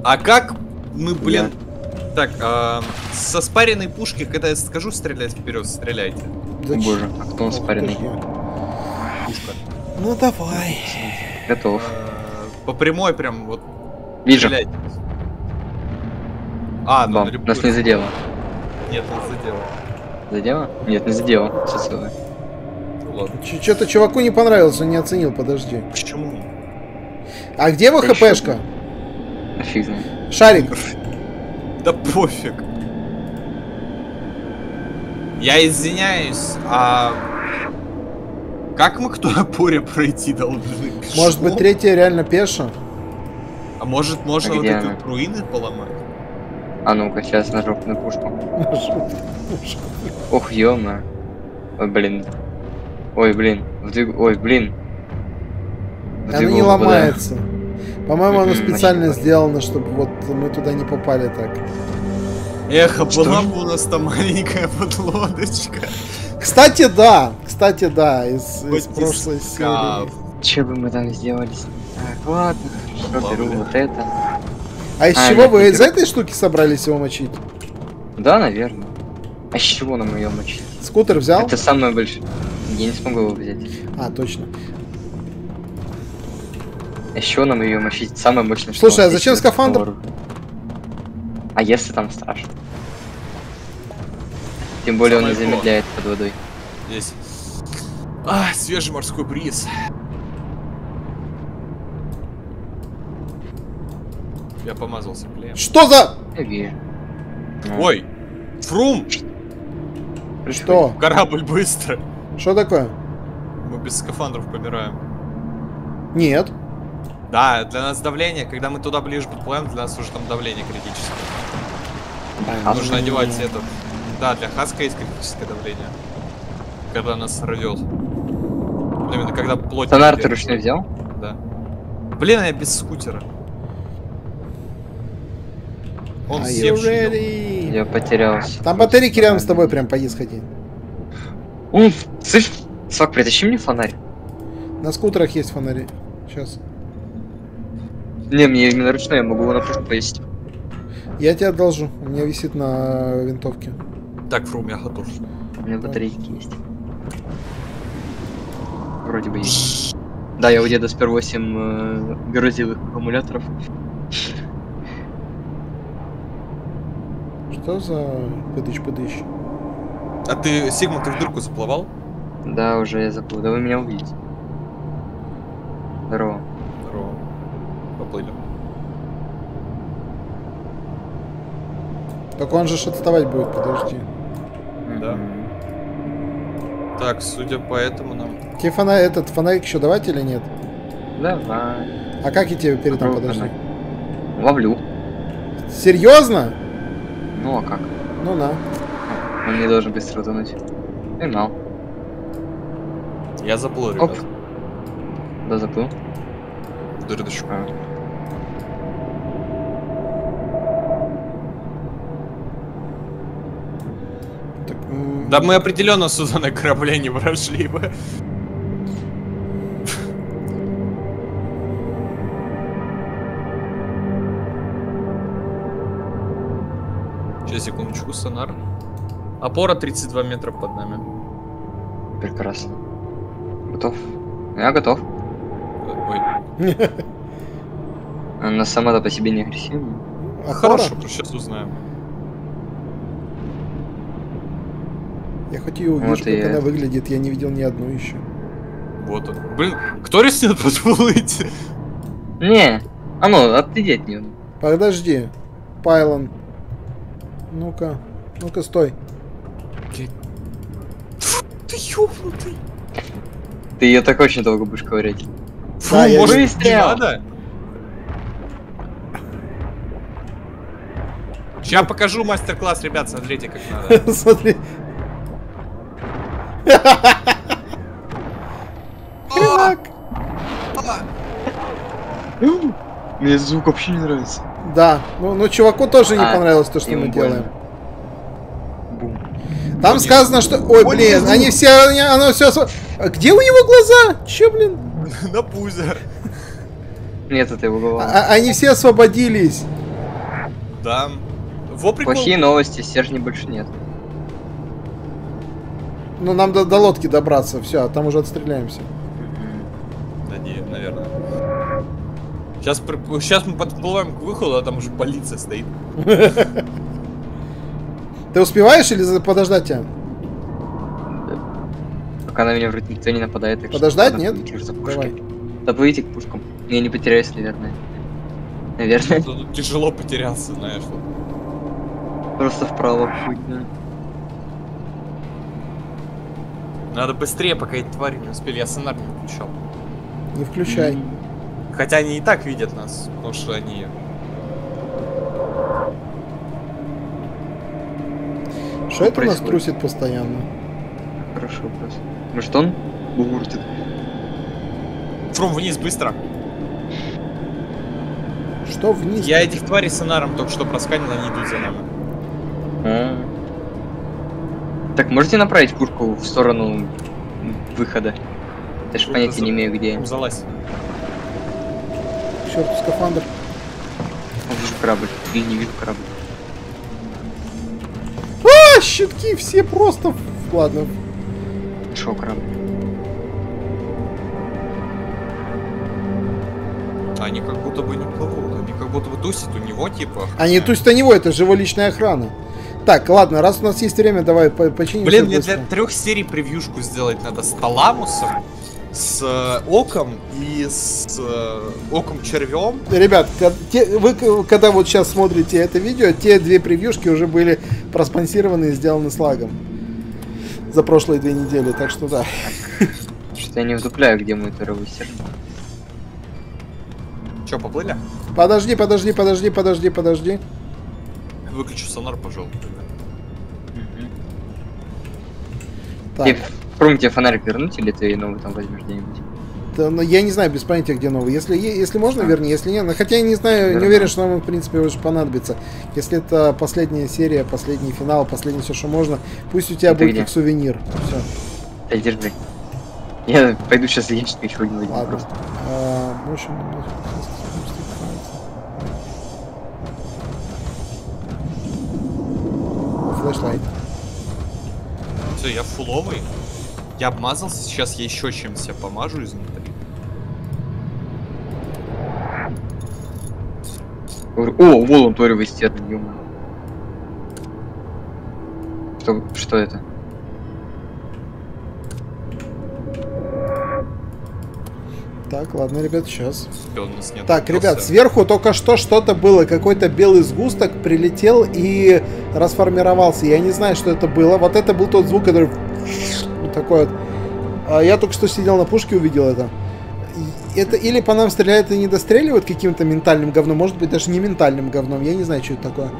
А как мы, блин... Так, а, со спаренной пушки, когда я скажу стрелять вперед, стреляйте. О боже, а кто он спаренный? Пушка. Ну давай. Готов. А, По прямой прям вот Вижу. стреляйте. А, ну Бам, нас не задело. Нет, не задело. Задело? Нет, не задело. Все целое. Ну ладно. Что-то чуваку не понравилось, он не оценил, подожди. Почему? А где его хпшка? Фиг знает. Шарик. Да пофиг. Я извиняюсь, а... Как мы к той опоре пройти должны? Может быть, третья реально пеша? А может, можно А вот эти она? вот руины поломать? А ну-ка, сейчас нажок на пушку. Ох, ё Ой, блин. Ой, блин. Вдвиг... Ой, блин. Она Вдвигу не попадаю. ломается. По-моему, оно специально сделано, чтобы вот мы туда не попали так. Эх, а была бы у нас там маленькая подлодочка. Кстати, да. Кстати, да. Из, из прошлой серии. Че бы мы там сделали? Так, ладно, хорошо, беру вот это. А из А, чего нет, вы из этой штуки собрались его мочить? Да, наверное. А с чего нам ее мочить? Скутер взял? Это самое большое. Я не смогу его взять. А, точно. А чего нам ее мочить? Самое мощное. Слушай, а зачем скафандр? оружие. А если там страшно? Тем более он не Самое замедляет под водой. Здесь. А, свежий морской бриз. Я помазался клеем. Что за... Ну, Ой! Фрум! Что? Корабль быстро! Что такое? Мы без скафандров помираем. Нет. Да, для нас давление, когда мы туда ближе подплываем, для нас уже там давление критическое. А, Нужно ну, одевать этот. Да, для хаска есть критическое давление. Когда нас рвет. Именно когда плоть. Сонар ты ручной взял? Да. Блин, я без скутера. Он Are you севший. ready? Я потерялся. Там батарейки рядом с тобой прям поди сходи. Ум, слышь, Свак, притащи мне фонарь. На скутерах есть фонари. Сейчас. Не, мне именно ручной, я могу его на пушку повесить. Я тебе одолжу. У меня висит на винтовке. Так, Фрум, я готов. У меня батарейки есть. Вроде бы есть. Да, я у деда спер 8 э, грозевых аккумуляторов. Что за пыдыч-пыдыч? А ты, Сигма, ты в дырку заплывал? Да, уже я забыл. Да вы меня увидите. Здорово. Здорово. Поплыли. Только он же отставать будет, подожди. Да. Так, судя по этому нам... Тебе фонарь, этот фонарик еще давать или нет? Давай. А как я тебе передам, Попробуй подожди? фонарь. Ловлю. Серьезно? Ну а как? Ну на. Он не должен быстро утонуть. Поймал. Я заплыл, Оп. ребят. Да заплыл. В дырочку. А. Так, Да мы определенно сюда на корабле не прошли бы. Сейчас, секундочку, сонар. Опора 32 метра под нами. Прекрасно. Готов? Я готов. Ой, Она сама-то по себе не агрессивная. Опора? хорошо, сейчас узнаем. Я хоть ее увижу, Вот как я. она выглядит, я не видел ни одну еще. Вот он. Блин, кто рискнет подплыть? Не, а ну, отойди от нее. Подожди. Пайлон. Ну-ка. Ну-ка, стой. Ты ёбнутый. Ты ее так очень долго будешь ковырять. Фу, Да, может, не надо? Сейчас покажу мастер-класс, ребят, смотрите, как надо. Смотри. Хренак. Мне звук вообще не нравится. Да, ну, ну чуваку тоже не А, понравилось то, что мы больно. делаем. Там сказано, что... Ой, блин, внизу. они все... они- Оно все... Где у него глаза? Че, блин? На пузе. Нет, это его голова. А- они все освободились. Да. Во прикол. Плохие новости, стержней больше нет. Ну, нам до, до лодки добраться. Все, там уже отстреляемся. Да не, наверное. Сейчас, сейчас мы подплываем к выходу, а там уже полиция стоит. Ты успеваешь или подождать тебя? Пока на меня вроде никто не нападает. так Подождать, нет? Давай. Доплывите к пушкам. Я не потеряюсь, наверное. Наверное. Тут тяжело потеряться, знаешь. вот. Просто вправо путь, да. Надо быстрее, пока эти твари не успели. Я сонар не включал. Не включай. Хотя они и так видят нас, потому что они... Что это у нас происходит? трусит постоянно? Хороший вопрос. Может он бугуртит? Фрум, вниз, быстро. Что вниз? Я этих тварей сонаром только что просканил, они идут за нами. А. Так, можете направить пушку в сторону выхода? Я же понятия за- не имею, где они. залазь. К черту скафандр. Я вижу корабль. Или не вижу корабль. Щитки все просто... Ладно. Корабль. Они как будто бы не плывут, они как будто бы тусят у него, типа. Не тусит на него, это же его личная охрана. Так, ладно, раз у нас есть время, давай по- починим. Блин, мне быстро. для трех серий превьюшку сделать надо с Таламусом, с э, Оком и с э, Оком Червем. Ребят, те- вы когда вот сейчас смотрите это видео, те две превьюшки уже были проспонсированы и сделаны с лагом. За прошлые две недели, так что да. Что-то я не вдупляю, где мой второй стержень. Че, поплыли? Подожди, подожди, подожди, подожди, подожди. Выключу сонар, пожалуйста. Так, Пром, тебе фонарик вернуть или ты новый там возьмешь где-нибудь? да, но я не знаю, без понятия, где новый. Если, если можно, верни, если нет. ну, Хотя я не знаю, не Верну. уверен, что нам, в принципе, уже понадобится. Если это последняя серия, последний финал, последнее все, что можно, пусть у тебя Это будет где? как сувенир. Все. Да держи. Я пойду сейчас ящик еще один возьму Ладно. просто. А, в общем, Флешлайт. Все, я фуловый. Я обмазался, сейчас я еще чем себя помажу изнутри. О, вон он стержень, ё Что, что это? Так, ладно, ребят, сейчас. Нет Так, ребят, сверху только что что-то было. Какой-то белый сгусток прилетел и расформировался. Я не знаю, что это было. Вот это был тот звук, который... Такой вот. А я только что сидел на пушке, увидел это. Это или по нам стреляет и не достреливает каким-то ментальным говном, может быть даже не ментальным говном. Я не знаю, что это такое.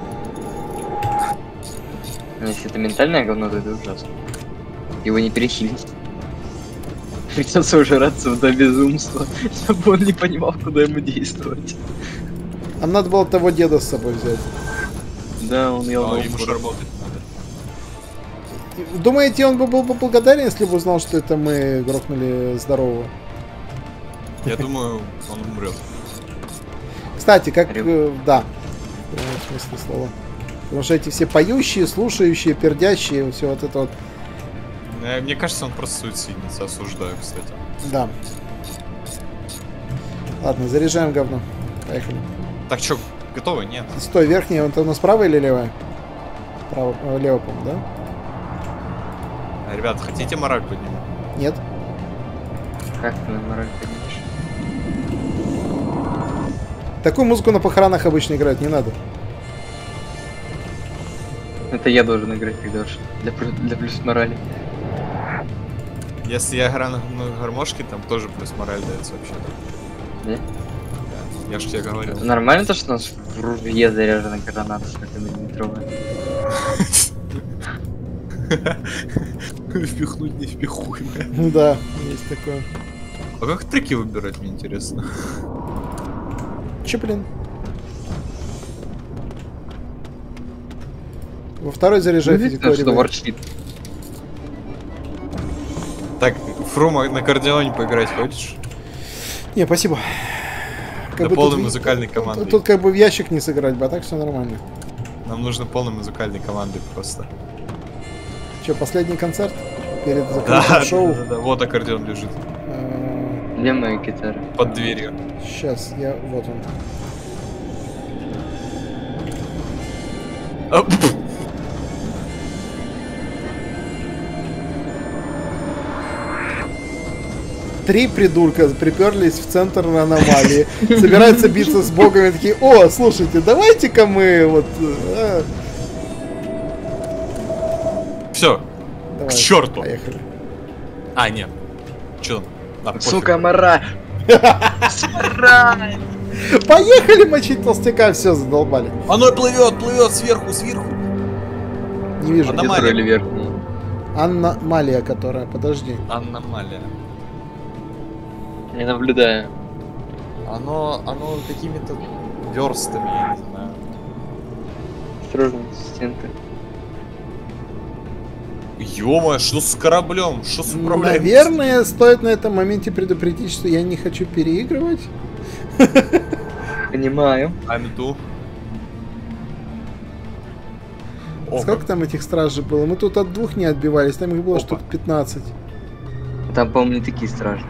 Ну, Если это ментальное говно, то это ужасно. Его не перехилить. Придется ужираться до безумства, чтобы он не понимал, куда ему действовать. А надо было того деда с собой взять. Да, он ел А, ему надо. Думаете, он бы был бы благодарен, если бы узнал, что это мы грохнули здорового? Я думаю, он умрет. Кстати, как... Э, да. В прямом смысле слова. Потому что эти все поющие, слушающие, пердящие, все вот это вот. Э, Мне кажется, он просто суицидница, осуждаю, кстати. Да. Ладно, заряжаем говно. Поехали. Так, что, готовы? Нет. Стой, верхняя, это у нас правая или левая? Право, э, лево, по-моему, да? Ребят, хотите мораль поднимать? Нет? Как ты на мораль поднимешь? Такую музыку на похоронах обычно играть не надо. Это я должен играть, когда уж для, для плюс морали. Если я играю на на гармошке, там тоже плюс мораль дается вообще-то. Да? Да. Я ж тебе говорил. Это нормально то, что у нас в ружье заряжена граната с миллиметровая? Впихнуть не впихуемое. Ну Да, есть такое. А как трики выбирать, мне интересно? Че, блин? Во второй заряжай Видно, физику что ворчит. Так, Фрума на кардионе поиграть хочешь? Не, спасибо. Да бы полной тут- музыкальной тут- командой. Тут как бы в ящик не сыграть бы, а так все нормально. Нам нужно полной музыкальной команды просто. Че, последний концерт? Перед закрытием да, шоу? да, да, вот аккордеон лежит Где моя гитара? под дверью. Сейчас, я... Вот он. А, пф, Три придурка приперлись в центр аномалии. Собираются биться с богами. Такие, о, слушайте, давайте-ка мы вот... Все, давай, К черту. Поехали. А, нет. Че? А, Сука! Мора! Поехали мочить толстяка, все, задолбали. Оно плывет, плывет сверху, сверху. Не вижу. Аномалия. тролли верхние? Анна Малия, которая, подожди. Аномалия. Не наблюдаю. Оно, оно какими-то верстами, я не знаю. Осторожно, стенка. Ё-моё, что с кораблем? Что с управлением? Наверное, стоит на этом моменте предупредить, что я не хочу переигрывать. Понимаю. Амиту. Сколько там этих стражей было? Мы тут от двух не отбивались, там их было штук 15. Там, по-моему, не такие страшные.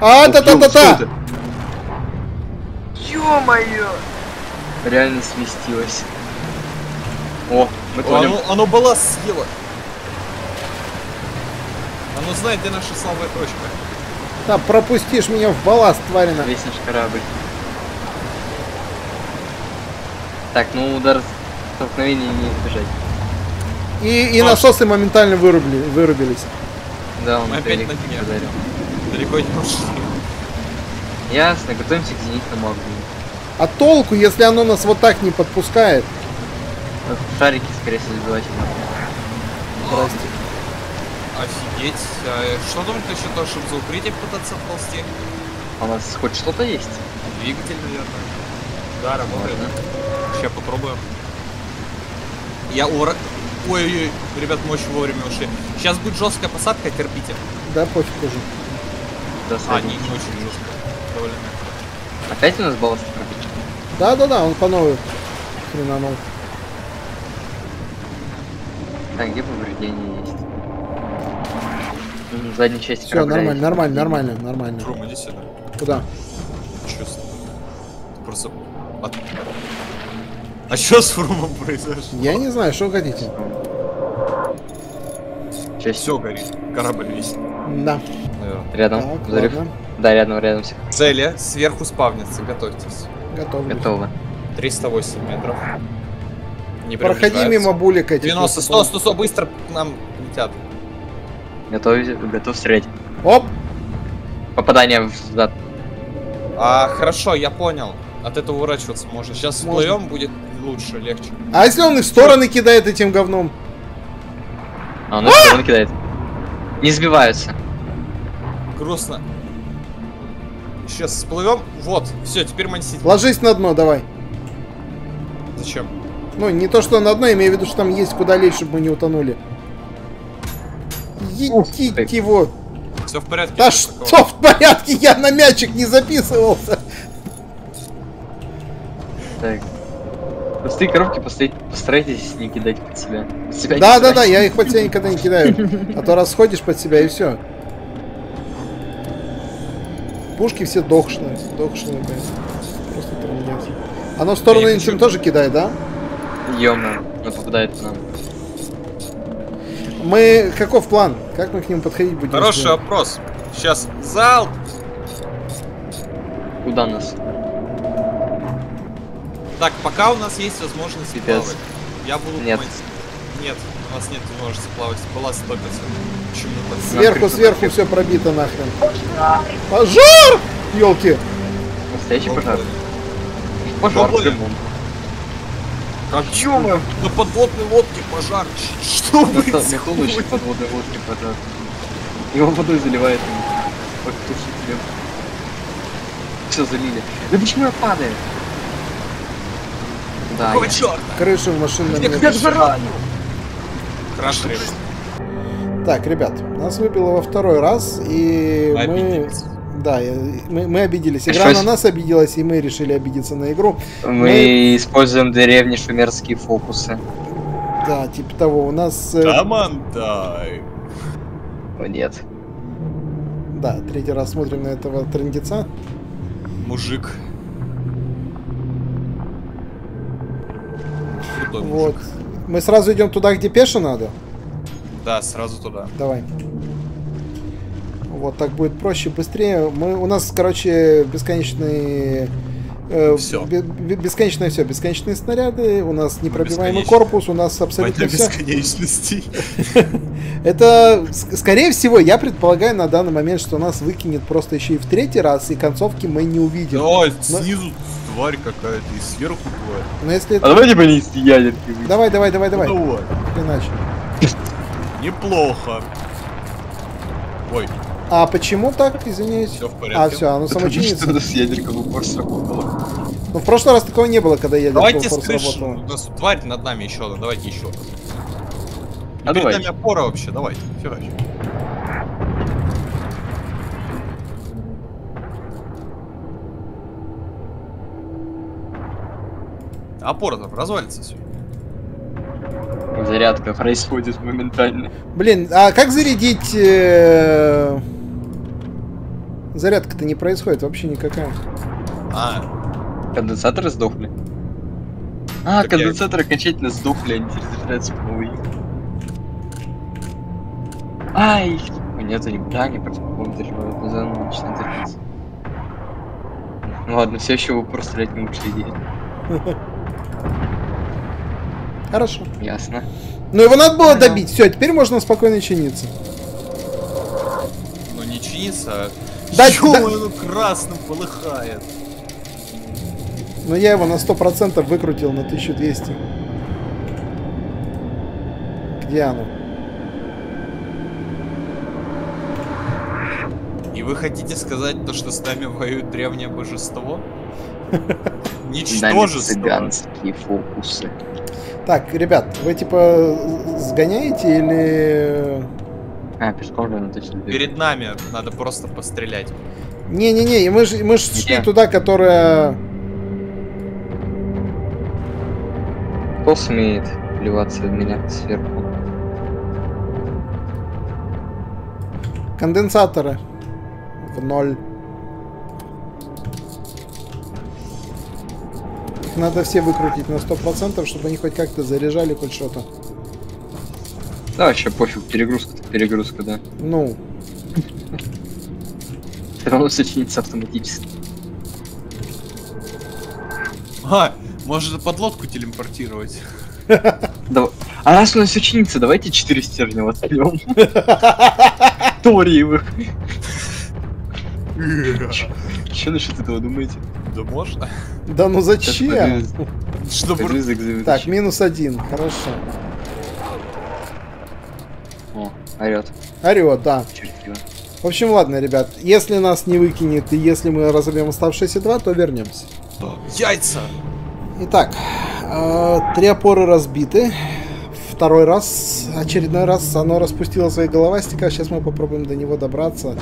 А, та-та-та-та! Ё-моё! Реально сместилось. О, мы оно, оно балласт съело. Оно знает, где наша слабая точка. Да, пропустишь меня в балласт, тварина. Весь наш корабль. Так, ну удар столкновения не избежать. И, и насосы моментально вырубили, вырубились. Да, он Мы опять на дне. ударил. Далеко не ушли. Ясно, готовимся к зенитному огню. А толку, если оно нас вот так не подпускает? Шарики, скорее всего, сбивать его. Здрасте. Офигеть. А что думаете насчет того, чтобы за укрытие пытаться ползти? А у нас хоть что-то есть? Двигатель, наверное. Да, работает. Можно. Сейчас попробуем. Я ура... Ой-ой-ой, ребят, мы очень вовремя ушли. Сейчас будет жесткая посадка, терпите. Да, пофиг уже. Да, А, не, не очень жесткая. Довольно мягко. Опять у нас балласт пробить? Да-да-да, он по новой хренанул. Так, где повреждения есть? М, Задняя часть Все, нормально, нормально, нормально, нормально. Трум, иди сюда. Куда? Чувствую. Просто... От- А что с Фрумом произошло? Я не знаю, что хотите. Часть Все горит. Корабль весь. Да. Наверное. рядом. Так, Взрыв. ладно. Да, рядом, рядом все. Цели сверху спавнятся, готовьтесь. Готов. Готово. 308 метров. Не Проходи мимо булик этих. 90, 100, 100, 100, быстро к нам летят. Готов, готов стрелять. Оп! Попадание в зад. А, хорошо, я понял. От этого уворачиваться можно. Сейчас всплывем, будет лучше, легче. А если он и в стороны кидает этим говном? А, он на сторону кидает. Не сбиваются. Грустно. Сейчас всплывем. Вот, все, теперь мансить. Ложись на дно, давай. Зачем? Ну, не то, что на дно, имею в виду, что там есть куда лезть, чтобы мы не утонули. Ты. его. Все в порядке. Да что такого. в порядке? Я на мячик не записывался. Так. Пустые коробки постарайтесь, не кидать под себя. Под себя Да, да, да, я их под себя никогда не кидаю. А то раз ходишь под себя и все. Пушки все дохшные. Дохшные, блин. Просто трындец. Оно в сторону хочу. тоже кидает, да? Ё-моё, оно попадает в нам. Мы... Каков план? Как мы к ним подходить будем? Хороший вопрос. Сейчас залп. Куда нас? Так, пока у нас есть возможность Пипец. плавать. Я буду Нет. думать- Нет, у нас нет возможности плавать. Была стопится. Почему-то. Сверху, сверху все пробито нахрен. Пожар! Елки! Настоящий пожар. Пожар прямом. Как чё? На подводной лодке пожар. Что вы? тонущей подводной лодке пожар. Его водой заливает. Как тушителем. Все залили. Да почему я падаю? Да, Какого я. чёрта? Крышу в где жара? Краш режет. Так, ребят, нас выбило во второй раз, и мы... Да, мы, мы обиделись. Игра Пришлось- на нас обиделась, и мы решили обидеться на игру. Мы используем древние шумерские фокусы. Да, типа того. У нас... э, Командай. О, нет. Да, третий раз смотрим на этого трендеца. Мужик. Крутой Вот. мужик. Мы сразу идем туда, где пеше надо. Да, сразу туда. Давай. Вот так будет проще, быстрее. Мы, у нас, короче, бесконечные... э, бе- бесконечное все, бесконечные снаряды, у нас непробиваемый корпус, у нас абсолютно все. бесконечности. Это, скорее всего, я предполагаю на данный момент, что нас выкинет просто еще и в третий раз, и концовки мы не увидим. О, снизу тварь какая-то и сверху тварь. Но если А давайте бы не из ядерки. Давай, давай, давай, давай. Ну, давай. Иначе. Неплохо. Ой, А почему так, извиняюсь? все в А, порядке. все, оно само Потому что чинится. у нас ядерка в упор сработала. Ну, в прошлый раз такого не было, когда я Давайте Форс слышь, работала. у нас тварь над нами еще одна, давайте еще. А Перед давай. нами опора вообще, давайте, фигач. Опора там развалится все. Зарядка происходит моментально. Блин, а как зарядить... э, Зарядка-то не происходит вообще никакая. А, Конденсаторы сдохли. А, Так я- конденсаторы окончательно сдохли, они теперь заряжаются по-новой. Ай! А Нет, они да, они просто по-моему заряжают, но заново начинают заряжаться. Ну ладно, все еще вы просто стрелять не лучшая идея. Хорошо. Ясно. Но его надо было добить. Все, теперь можно спокойно чиниться. ну не чинится, а... Да, Чё оно красным полыхает? Но я его на 100% выкрутил на 1200. Где оно? И вы хотите сказать то, что с нами воюет древнее божество? Ничтожество. цыганские фокусы. Так, ребят, вы типа сгоняете или... А, пешком надо точно. Перед нами надо просто пострелять. Не-не-не, мы же мы ж шли туда, которая... Кто смеет плеваться в меня сверху? Конденсаторы. В ноль. Их надо все выкрутить на 100%, чтобы они хоть как-то заряжали хоть что-то. Да, вообще пофиг, перегрузка перегрузка, да. Ну, Все равно сочинится автоматически. А, может подлодку телепортировать? Давай. А раз у нас все чинится, давайте 4 стержня возьмем. Ториевых. Что насчет этого думаете? Да можно. да ну зачем? Чтобы... Так, минус один, хорошо. Орет. Орет, да. В общем, ладно, ребят, если нас не выкинет и если мы разобьем оставшиеся два, то вернемся. Яйца! Итак, э, три опоры разбиты. Второй раз, очередной раз оно распустило свои головастика. Сейчас мы попробуем до него добраться.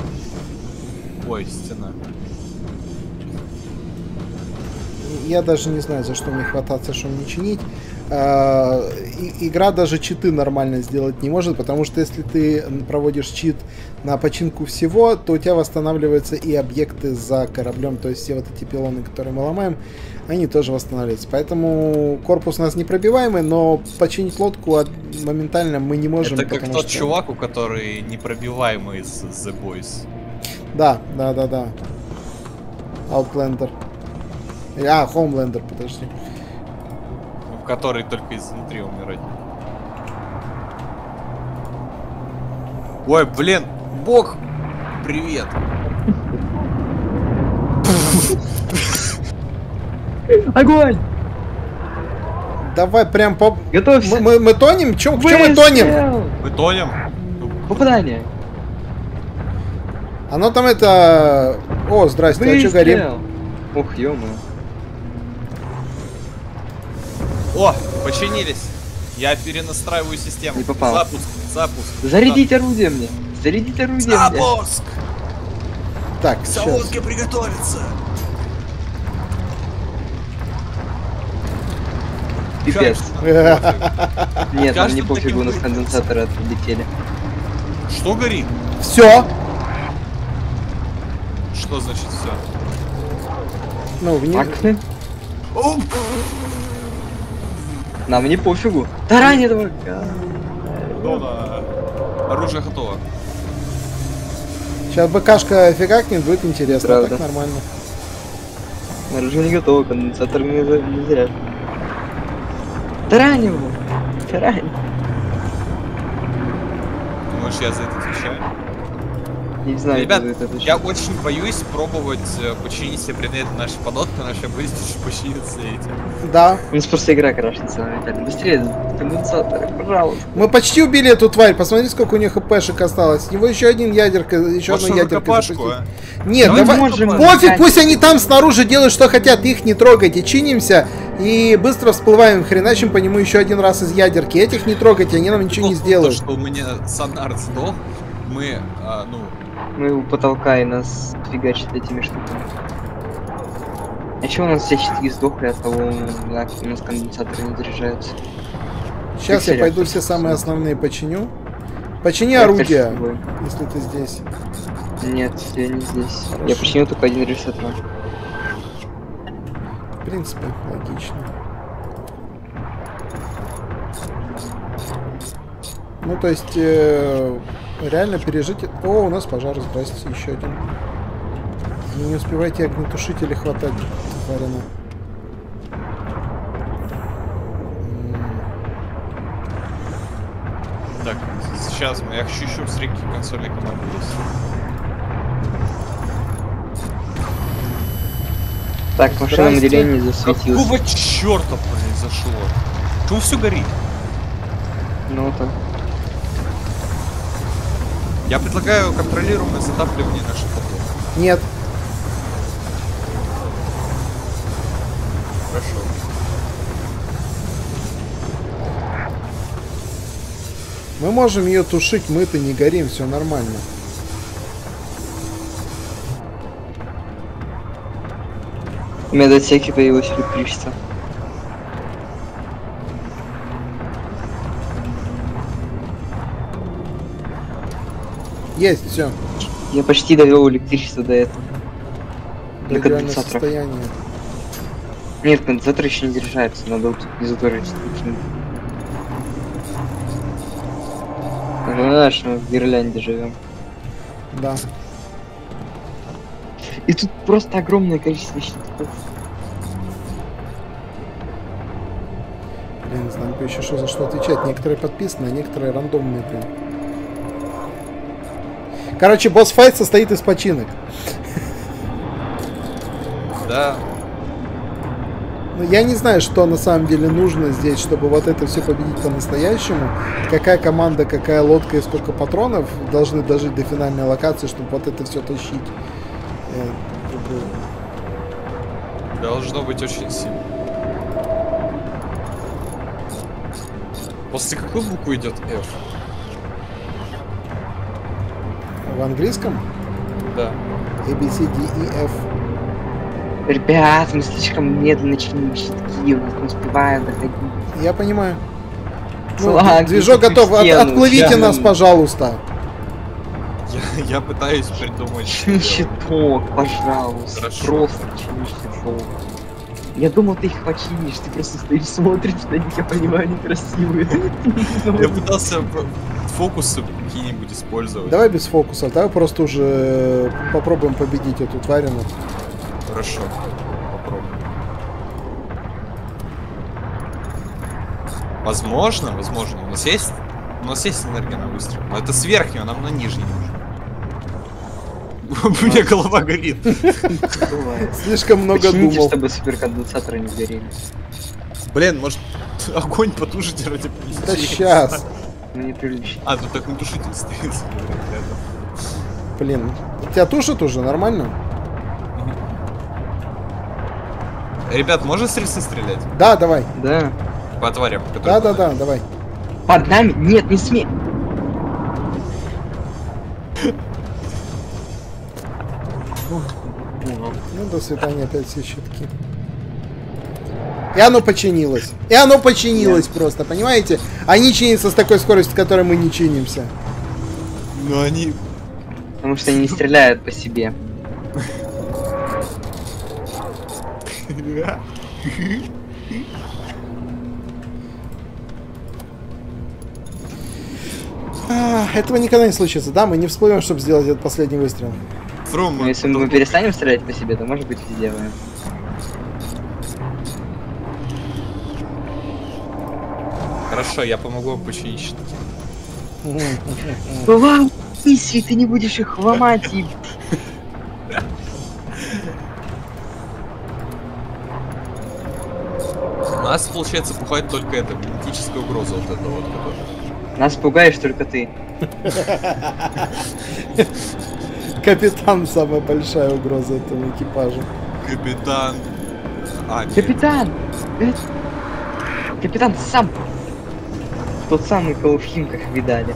Ой, стена. Я даже не знаю, за что мне хвататься, что не чинить. Э, игра даже читы нормально сделать не может, потому что если ты проводишь чит на починку всего, то у тебя восстанавливаются и объекты за кораблем, то есть все вот эти пилоны, которые мы ломаем, они тоже восстанавливаются. Поэтому корпус у нас непробиваемый, но починить лодку моментально мы не можем. Это как тот что- чувак, у который непробиваемый из The Boys. Да, да, да, да. Outlander. А, Homelander, подожди. ну, Который только изнутри умирать. Ой, блин, бог, привет. Огонь! Давай прям по... Готовься! Мы, мы, мы тонем? Чем, в чем мы тонем? Выстрел! Мы тонем. Попадание! Оно там это... О, здрасте, а что горим? Выстрел! Ух, ё О, починились. Я перенастраиваю систему. Не попал. Запуск, запуск. Зарядить орудие мне! Зарядить орудие мне! Запуск! Так, сейчас. Солодки приготовиться. Пипец. Нет, нам не пофигу, у нас конденсаторы отлетели. Что горит? Все. Что значит все? Ну, вниз. Так. Нам не пофигу. Тарань этого! Оружие готово. Сейчас БКшка фигакнет, будет интересно. Правда. Так нормально. Оружие не готово, конденсатор не, заряжен. Тарань его! Тарань! думаешь, я за это отвечаю? Не знаю, Ребят, это я очень боюсь пробовать э, починить все предметы нашей подотки, но я боюсь, что починиться этим. Да. У нас просто игра крашится, Виталий. Быстрее, конденсаторы, пожалуйста. Мы почти убили эту тварь. Посмотри, сколько у нее хпшек осталось. У него еще один ядерка, еще Может, одна ядерка. а? Нет, Давай давай. можем Пофиг, пусть они там снаружи делают, что хотят, их не трогайте. Чинимся и быстро всплываем. Хреначим по нему еще один раз из ядерки. Этих не трогайте, они нам ничего не То, сделают. что у меня сонар сдох, мы, а, ну, Мы у потолка и нас фигачит этими штуками. А чего у нас все щитки сдохли от того, как у нас конденсаторы не заряжаются? Сейчас я пойду все самые основные починю. Почини Я орудие, если ты здесь. Нет, я не здесь. Хорошо. Я починил только один ресетор. В принципе, логично. Ну, то есть, э, реально пережить... О, у нас пожар, здрасте, еще один. Вы не успевайте огнетушители хватать, тварина. так, сейчас мы, я хочу еще в реки консольной команды есть. Так, в машинном Здрасте. отделении засветилось. Какого черта произошло? Почему все горит? Ну так. Я предлагаю контролируемое затапливание наших котлов. Нет, Хорошо. мы можем ее тушить, мы-то не горим, все нормально. В медотсеке появилось электричество. Есть, все. Я почти довел электричество до этого. До конденсатора. состояния. Нет, конденсатор еще не заряжается, надо вот тоже выкинуть. Знаешь, мы в Гирлянде живем. Да. И тут просто огромное количество щитков. Блин, знаю, еще что за что отвечать. Некоторые подписаны, а некоторые рандомные, блин. Короче, босс-файт состоит из починок. Да, Но я не знаю, что на самом деле нужно здесь, чтобы вот это все победить по-настоящему. Какая команда, какая лодка и сколько патронов должны дожить до финальной локации, чтобы вот это все тащить. Э, должно быть очень сильно. После какой буквы идет F? В английском Да. A, B, C, D, E, F. Ребят, мы слишком медленно чиним щитки, у нас не успеваем доходить. Я понимаю. Ну, Слага, движок готов. От- отплывите нас, пожалуйста. Я, я пытаюсь придумать. Чини щиток, пожалуйста. Хорошо. Просто чини щиток. Я думал, ты их починишь, ты просто стоишь, смотришь на них, я понимаю, они красивые. Я пытался фокусы какие-нибудь использовать. Давай без фокусов, давай просто уже э, попробуем победить эту тварину. Хорошо. Попробуем. Возможно, возможно. У нас есть. У нас есть энергия на выстрел. Но это с верхнего, нам на нижний нужно. У меня голова горит. Слишком много думал. чтобы суперконденсаторы не горели. Блин, может огонь потушите ради Да сейчас. Ну неприлично. А, тут огнетушитель стоит. рядом. Блин. Тебя тушит уже, нормально? Ребят, можно с рельсы стрелять? Да, давай. Да. По тварям. Да, да, да, давай. Под нами? Нет, не смей. Ну, до свидания, опять все щитки. И оно починилось. И оно починилось просто, понимаете? Они чинятся с такой скоростью, с которой мы не чинимся. Ну они... Потому что они не стреляют по себе. А, этого никогда не случится, да? Мы не всплывем, чтобы сделать этот последний выстрел. Фрум, Но если мы перестанем стрелять по себе, то может быть сделаем. Хорошо, я помогу вам починить если ты не будешь их ломать и... Нас, получается, пугает только это, генетическая угроза вот этого вот, которая. Нас пугаешь только ты. Капитан самая большая угроза этому экипажу. Капитан... А. Капитан! э, Капитан сам! Тот самый, кого в Химках видали.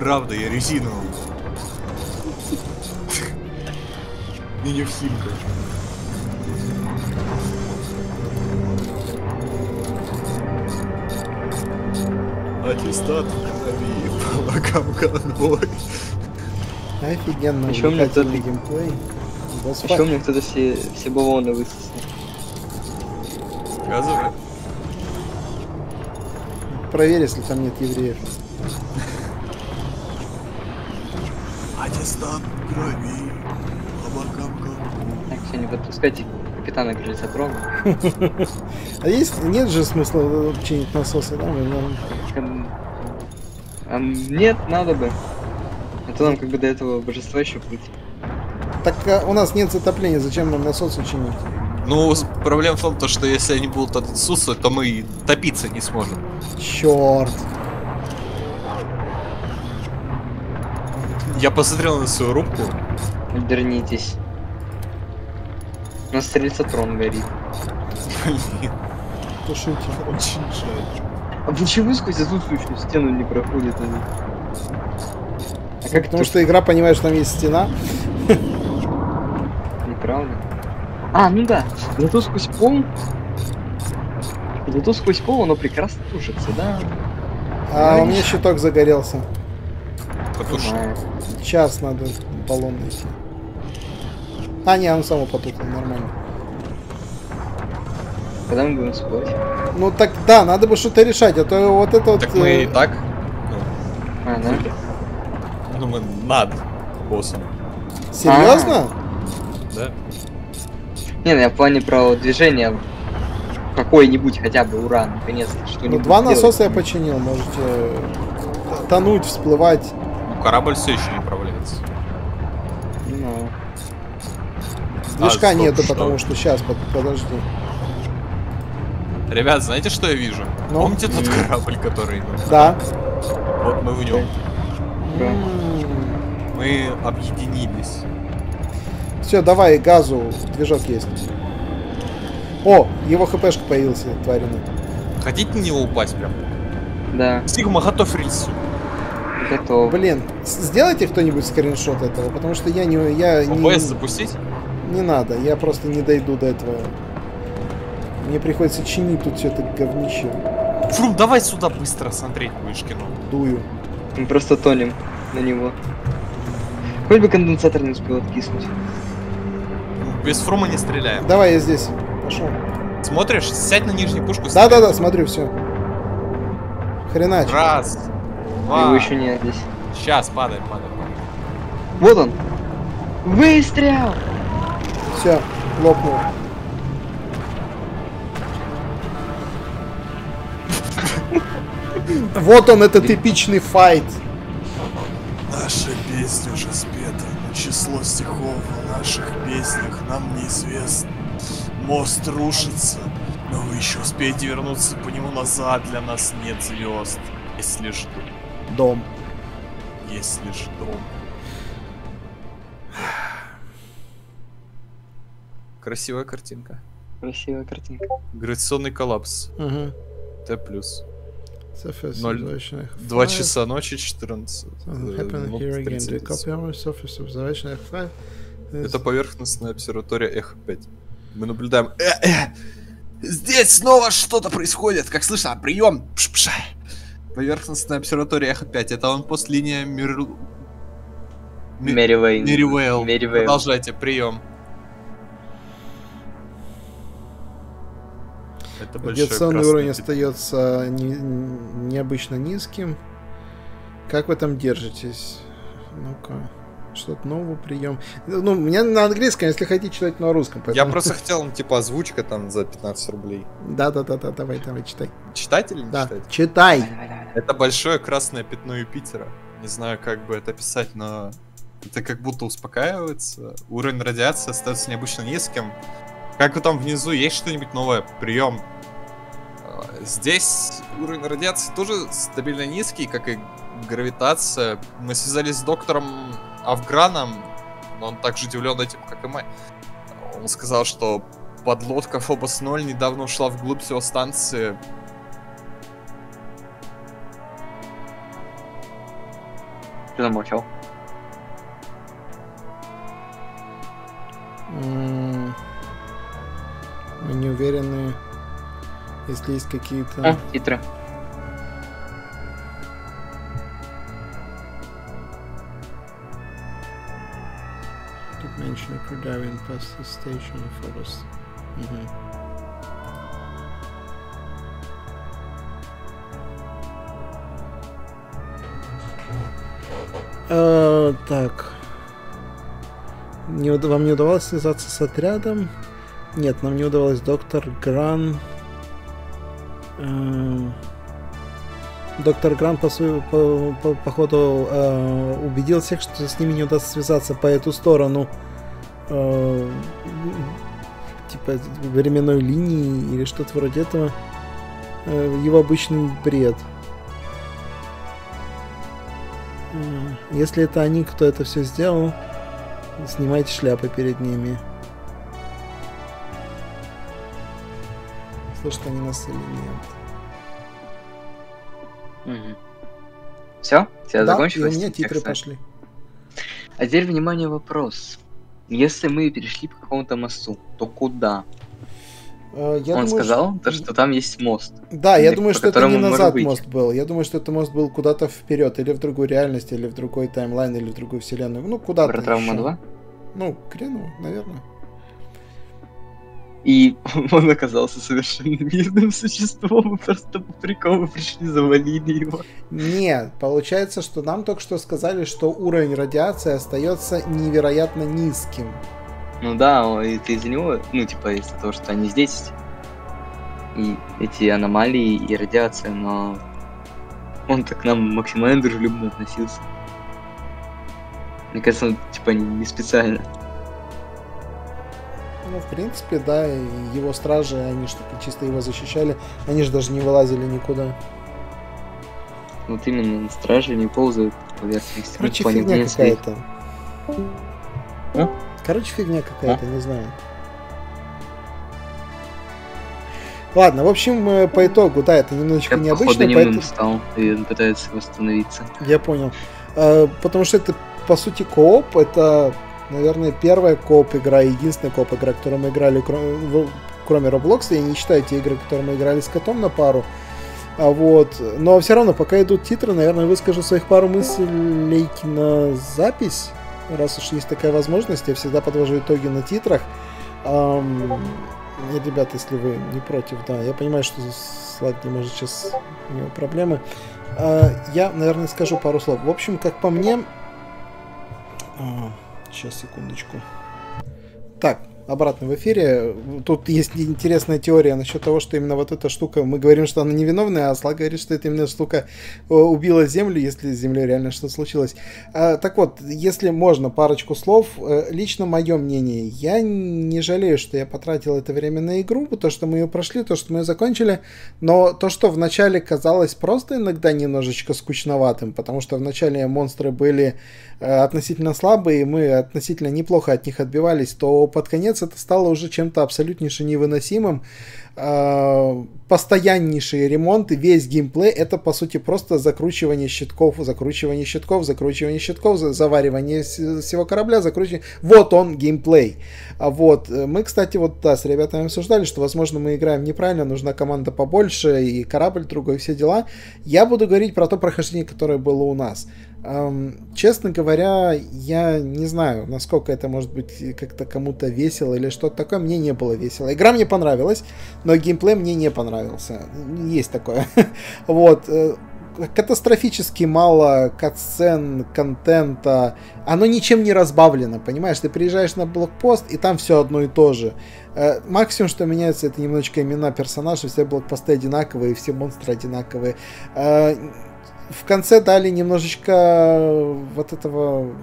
Правда, я резиновый. И не в химках. Аттестат по ногам конвой. Офигенно Ещё мне увлекательный кто-то- геймплей. Босс Еще мне кто-то все, все баллоны высосал. Сказывай. Проверь, если там нет евреев. Аттестат крови. Так, все, не подпускайте капитана к жильцопрогу. А есть нет же смысла чинить насосы, да? Эм, эм, Нет, надо бы. А то нам как бы до этого божества еще быть. Так а, у нас нет затопления, зачем нам насосы чинить? Ну, проблема в том, то, что если они будут отсутствовать, то мы и топиться не сможем. Черт. Я посмотрел на свою рубку. Вернитесь. У нас стрельцатрон горит. Блин, Тушите. очень жаль. А почему сквозь отсутствующую стену не проходит они? А как Потому что игра понимает, что там есть стена. А, ну да. Зато сквозь пол... Зато сквозь пол оно прекрасно тушится, да? А у меня щиток загорелся. Потуши. Понимаю. Час надо баллон найти. А, не, он само потухло, нормально. Когда мы будем спать? Ну так да, надо бы что-то решать, а то вот это вот... Так мы э, и так. А, да? Ну, мы над боссом. Серьезно? Да? Не, ну я в плане про движение какой-нибудь хотя бы ура, наконец-то Ну, что-нибудь два сделать. насоса я починил, можете э, тонуть, всплывать. Ну, корабль все еще не управляется. Ну, Движка А, стоп, нету, что? потому что сейчас, подожди. Ребят, знаете, что я вижу? Ну? Помните тот корабль, который... ну, Да. Вот мы в нем. Да. Мы объединились. Все, давай, газу, движок есть. О, его хпшка появился, тварина. Хотите на него упасть прям? да, Сигма, готовь рельсу. готов. Блин, сделайте кто-нибудь скриншот этого, потому что я не, я не, ОБС запустить? не надо, я просто не дойду до этого. Мне приходится чинить тут все это говнище. Фрум, давай сюда быстро смотреть будешь кино. Дую. Мы просто тонем на него. Хоть бы конденсатор не успел откиснуть. Без Фрума не стреляем. Давай, я здесь. Пошел. Смотришь? Сядь на нижнюю пушку. Да-да-да, смотрю, все. Хренач. Раз. Два. Его еще нет здесь. Сейчас, падай, падай, падай. Вот он! Выстрел! Все, лопнул. Вот он, этот эпичный файт. Наша песня уже спета, но Число стихов в наших песнях нам неизвестно. Мост рушится, но вы еще успеете вернуться по нему назад. Для нас нет звезд. если ж дом. если ж дом. Красивая картинка. Красивая картинка. Гравитационный коллапс. Угу. Т плюс. 2 часа ночи, 14. Э, ну, Это поверхностная обсерватория Эхо 5. Мы наблюдаем... Э, э, здесь снова что-то происходит. Как слышно, прием. Пш -пш. Поверхностная обсерватория Эхо 5. Это он после линия Мир... Меривейл. Меривейл. Продолжайте, прием. Это Радиационный уровень пятно. остается не- необычно низким. Как вы там держитесь? Ну-ка. Что-то нового прием. Ну, мне на английском, если хотите читать на русском. Я просто хотел, ну, типа, озвучка там за 15 рублей. Да-да-да-да, давай, давай, читай. Читать или не Да, читать? читай. Это большое красное пятно Юпитера. Не знаю, как бы это писать, но это как будто успокаивается. Уровень радиации остается необычно низким. Как вы там внизу, есть что-нибудь новое? Прием. А, Здесь уровень радиации тоже стабильно низкий, как и гравитация. Мы связались с доктором Афграном, но он так же удивлен этим, как и мы. Он сказал, что подлодка Фобос-0 недавно ушла вглубь всего станции. Ты замолчал. М, Мы не уверены, если есть какие-то... О, титры. Тут mention crew driving past the station for us. Мгм. Э, так. Не, вам не удавалось связаться с отрядом? Нет, нам не удалось. Доктор Гран... Эм, Доктор Гран, по, по, по- походу, э, убедил всех, что с ними не удастся связаться по эту сторону э, типа временной линии или что-то вроде этого. Э, его обычный бред. М, Если это они, кто это все сделал, снимайте шляпы перед ними. Слышат они нас или нет? Все? Тебя да, и у закончилось? меня титры пошли. А теперь, внимание, вопрос. Если мы перешли по какому-то мосту, то куда? Э, я Он думаю, сказал, что- то, что там есть мост. Да, я думаю, что это не назад мост был. Я думаю, что это мост был куда-то вперед, или в другую реальность, или в другой таймлайн, или в другую вселенную. Ну, куда-то. Вратравма ещё. 2. Ну, Крену, наверное. И он оказался совершенно мирным существом, и просто по приколу пришли, завалили его. Нет, получается, что нам только что сказали, что уровень радиации остается невероятно низким. Ну да, это из-за него, ну типа из-за того, что они здесь. И эти аномалии и радиация, но он так к нам максимально дружелюбно относился. Мне кажется, он типа не специально. Ну, в принципе, да, и его стражи, они что чисто его защищали. Они же даже не вылазили никуда. Вот именно стражи не ползают по поверхности. ну, Короче, фигня какая-то. А? Короче, фигня какая-то, не знаю. Ладно, в общем, э, по итогу, да, это немножечко Я, необычно, походу, немым поэтому... стал, и он пытается восстановиться. Я понял. Э, Потому что это, по сути, кооп. Это, наверное, первая кооп игра, единственная кооп игра, которую мы играли, кроме, Roblox. Я не считаю те игры, которые мы играли с котом на пару. А вот. Но все равно, пока идут титры, наверное, выскажу своих пару мыслей на запись. Раз уж есть такая возможность, я всегда подвожу итоги на титрах. И, ребят, если вы не против, да, я понимаю, что Сладкий может сейчас у него проблемы. А, Я, наверное, скажу пару слов. В общем, как по мне... Сейчас, секундочку. Так, обратно в эфире. Тут есть интересная теория насчет того, что именно вот эта штука, мы говорим, что она невиновная, а Слава говорит, что это именно штука э, убила Землю, если с Землей реально что-то случилось. А, Так вот, если можно, парочку слов. Э, Лично мое мнение, я не жалею, что я потратил это время на игру, то, что мы ее прошли, то, что мы ее закончили, но то, что вначале казалось просто иногда немножечко скучноватым, потому что вначале монстры были э, относительно слабые, и мы относительно неплохо от них отбивались, то под конец это стало уже чем-то абсолютнейше невыносимым. Э, Постояннейшие ремонты, весь геймплей это по сути просто закручивание щитков, закручивание щитков, закручивание щитков, за- заваривание всего корабля, закручивание. Вот он геймплей. А вот э, мы, кстати, вот да, с ребятами обсуждали, что возможно мы играем неправильно, нужна команда побольше и корабль другой, все дела. Я буду говорить про то прохождение, которое было у нас. Честно говоря, я не знаю, насколько это может быть как-то кому-то весело или что-то такое. Мне не было весело. Игра мне понравилась, но геймплей мне не понравился. Есть такое. Вот. э, катастрофически мало катсцен, контента. Оно ничем не разбавлено, понимаешь? Ты приезжаешь на блокпост, и там все одно и то же. Э, максимум, что меняется, это немножечко имена персонажей. Все блокпосты одинаковые, все монстры одинаковые. Э, в конце дали немножечко вот этого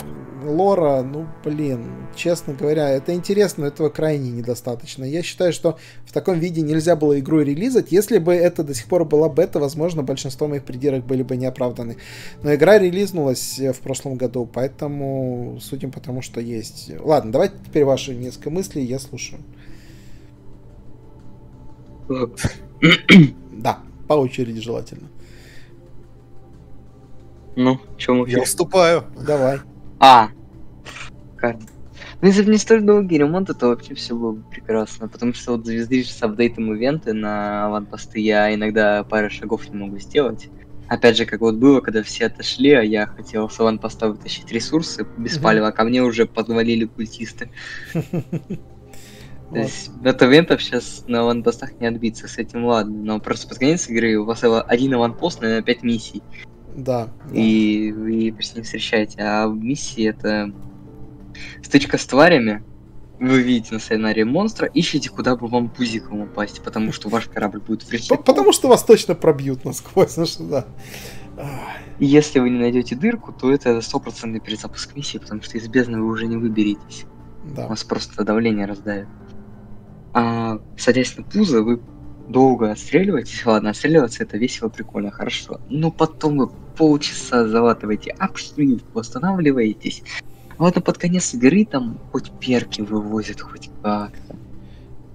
лора, ну, блин, честно говоря, это интересно, но этого крайне недостаточно. Я считаю, что в таком виде нельзя было игру релизать. Если бы это до сих пор была бета, возможно, большинство моих придирок были бы неоправданы. Но игра релизнулась в прошлом году, поэтому судим по тому, что есть. Ладно, давайте теперь ваши несколько мыслей, я слушаю. Да, по очереди желательно. Ну, Я мы уступаю. Давай. А. Как? Ну, если бы не столь долгий ремонт, то вообще все было бы прекрасно. Потому что вот звезды с апдейтом ивенты на аванпосты я иногда пару шагов не могу сделать. Опять же, как вот было, когда все отошли, а я хотел с аванпоста вытащить ресурсы без палева, а ко мне уже подвалили культисты. То есть от ивентов сейчас на аванпостах не отбиться, с этим ладно. Но просто под конец игры у вас один аванпост, наверное, 5 миссий. Да. да. и вы с ним встречаете. А в миссии это стычка с тварями. Вы видите на сценарии монстра, ищите, куда бы вам пузиком упасть, потому что ваш корабль будет в П- рельсе. Потому что вас точно пробьют насквозь, ну что да. Если вы не найдете дырку, то это стопроцентный перезапуск миссии, потому что из бездны вы уже не выберетесь. Да. Вас просто давление раздавит. А садясь на пузо, вы долго отстреливаетесь. Ладно, отстреливаться это весело, прикольно, хорошо. Но потом вы полчаса залатываете обшивку, восстанавливаетесь. А вот под конец игры там хоть перки вывозят, хоть как-то.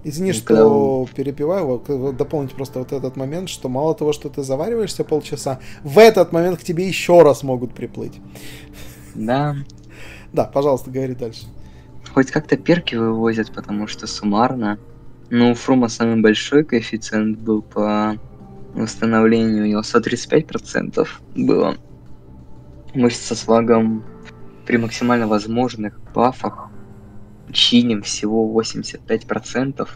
Извини, что перебиваю, вот, э, дополнить просто вот этот момент, что мало того, что ты завариваешься полчаса, в этот момент к тебе еще раз могут приплыть. Да, Да, пожалуйста, говори дальше. хоть как-то перки вывозят, потому что суммарно. Ну, у Фрума самый большой коэффициент был по восстановлению, у него 135% было. Мышца с лагом при максимально возможных бафах чиним всего 85%.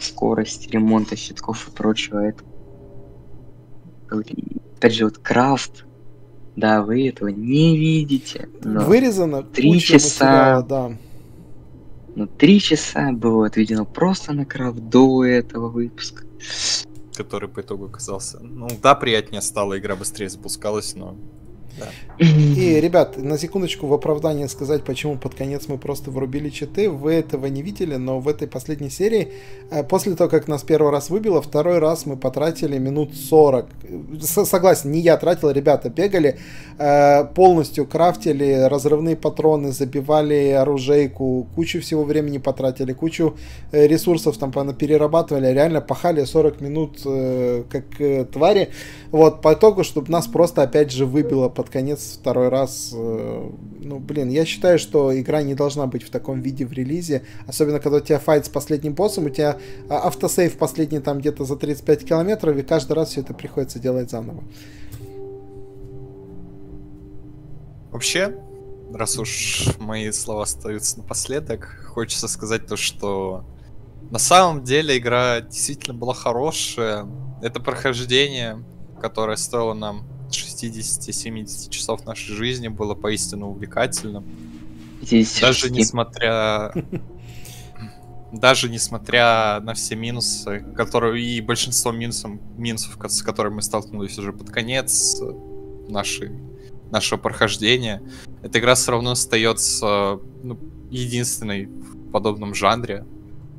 Скорость ремонта щитков и прочего. Это... Опять же, вот крафт. Да, вы этого не видите. но- Вырезано Три часа. материала, да. Но три часа было отведено просто на крафт до этого выпуска. Который по итогу оказался. Ну да, приятнее стало, игра быстрее запускалась, но. И, ребят, на секундочку в оправдание сказать, почему под конец мы просто врубили читы. Вы этого не видели, но в этой последней серии, э, после того, как нас первый раз выбило, второй раз мы потратили минут 40. С- Согласен, не я тратил, ребята бегали, э, полностью крафтили разрывные патроны, забивали оружейку, кучу всего времени потратили, кучу э, ресурсов там перерабатывали, реально пахали 40 минут как твари. Вот, по итогу, чтобы нас просто опять же выбило под конец второй раз. э, ну, блин, я считаю, что игра не должна быть в таком виде в релизе. Особенно, когда у тебя файт с последним боссом, у тебя а, автосейв последний там где-то за 35 километров, и каждый раз все это приходится делать заново. Вообще, раз уж мои слова остаются напоследок, хочется сказать то, что на самом деле игра действительно была хорошая. Это прохождение, которое стоило нам 60-70 часов нашей жизни, было поистину увлекательным. 50 Даже несмотря... Даже несмотря на все минусы, которые и большинство минусов, минусов, с которыми мы столкнулись уже под конец нашей, нашего прохождения, эта игра все равно остается ну, единственной в подобном жанре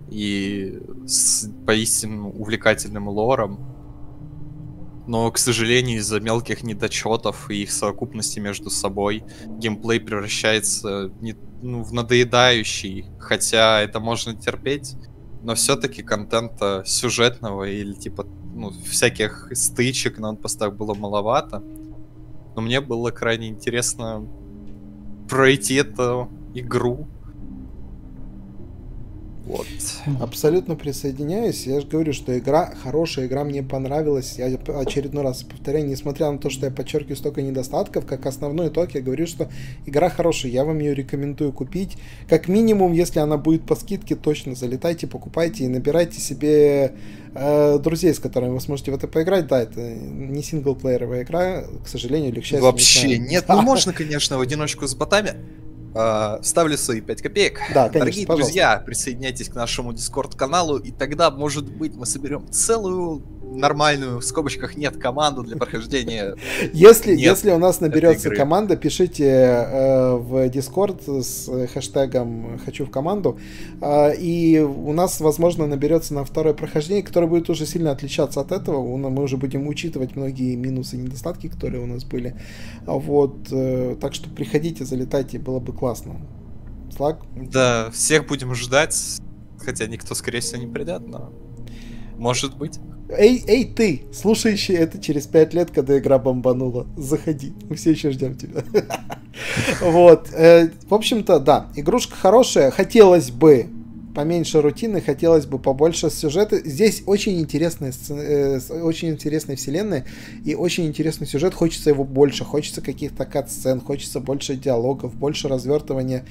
и с поистину увлекательным лором. Но, к сожалению, из-за мелких недочетов и их совокупности между собой геймплей превращается не, ну, в надоедающий, хотя это можно терпеть, но все-таки контента сюжетного или типа ну, всяких стычек на постах было маловато. Но мне было крайне интересно пройти эту игру. Вот. Абсолютно присоединяюсь. Я же говорю, что игра хорошая, игра мне понравилась. Я очередной раз повторяю, несмотря на то, что я подчеркиваю столько недостатков, как основной итог, я говорю, что игра хорошая. Я вам ее рекомендую купить. Как минимум, если она будет по скидке, точно залетайте, покупайте и набирайте себе э, друзей, с которыми вы сможете в это поиграть. Да, это не синглплееровая игра, к сожалению или к счастью. Вообще не нет. Ну, можно, конечно, в одиночку с ботами. А, Ставлю свои 5 копеек. Да, конечно, Дорогие пожалуйста. друзья, присоединяйтесь к нашему дискорд-каналу, и тогда, может быть, мы соберем целую нормальную, в скобочках нет, команду для прохождения. Если, Нет если у нас наберется команда, пишите э, в Discord с хэштегом «Хочу в команду». Э, и у нас, возможно, наберется на второе прохождение, которое будет уже сильно отличаться от этого. Мы уже будем учитывать многие минусы и недостатки, которые у нас были. Вот, э, так что приходите, залетайте, было бы классно. Слаг? Да, всех будем ждать, хотя никто, скорее всего, не придет, но может быть. Эй, эй, ты, слушающий это через пять лет, когда игра бомбанула, заходи, мы все еще ждем тебя. Вот, э, в общем-то, да, игрушка хорошая, хотелось бы поменьше рутины, хотелось бы побольше сюжета. Здесь очень интересная, э, очень интересная вселенная и очень интересный сюжет. Хочется его больше, хочется каких-то кат-сцен, хочется больше диалогов, больше развертывания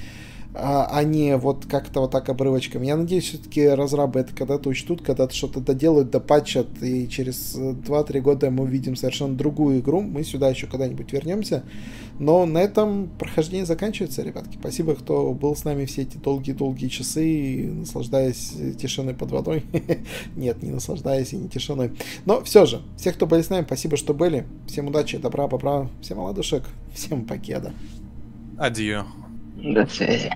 а а не вот как-то вот так обрывочками. Я надеюсь, все-таки разрабы это когда-то учтут, когда-то что-то доделают, допатчат, и через э, 2-3 года мы увидим совершенно другую игру. Мы сюда еще когда-нибудь вернемся. Но на этом прохождение заканчивается, ребятки. Спасибо, кто был с нами все эти долгие-долгие часы, наслаждаясь тишиной под водой. Нет, не наслаждаясь и не тишиной. Но все же, всех, кто были с нами, спасибо, что были. Всем удачи, добра, бобра, всем ладушек, всем покеда. Адью. That's it.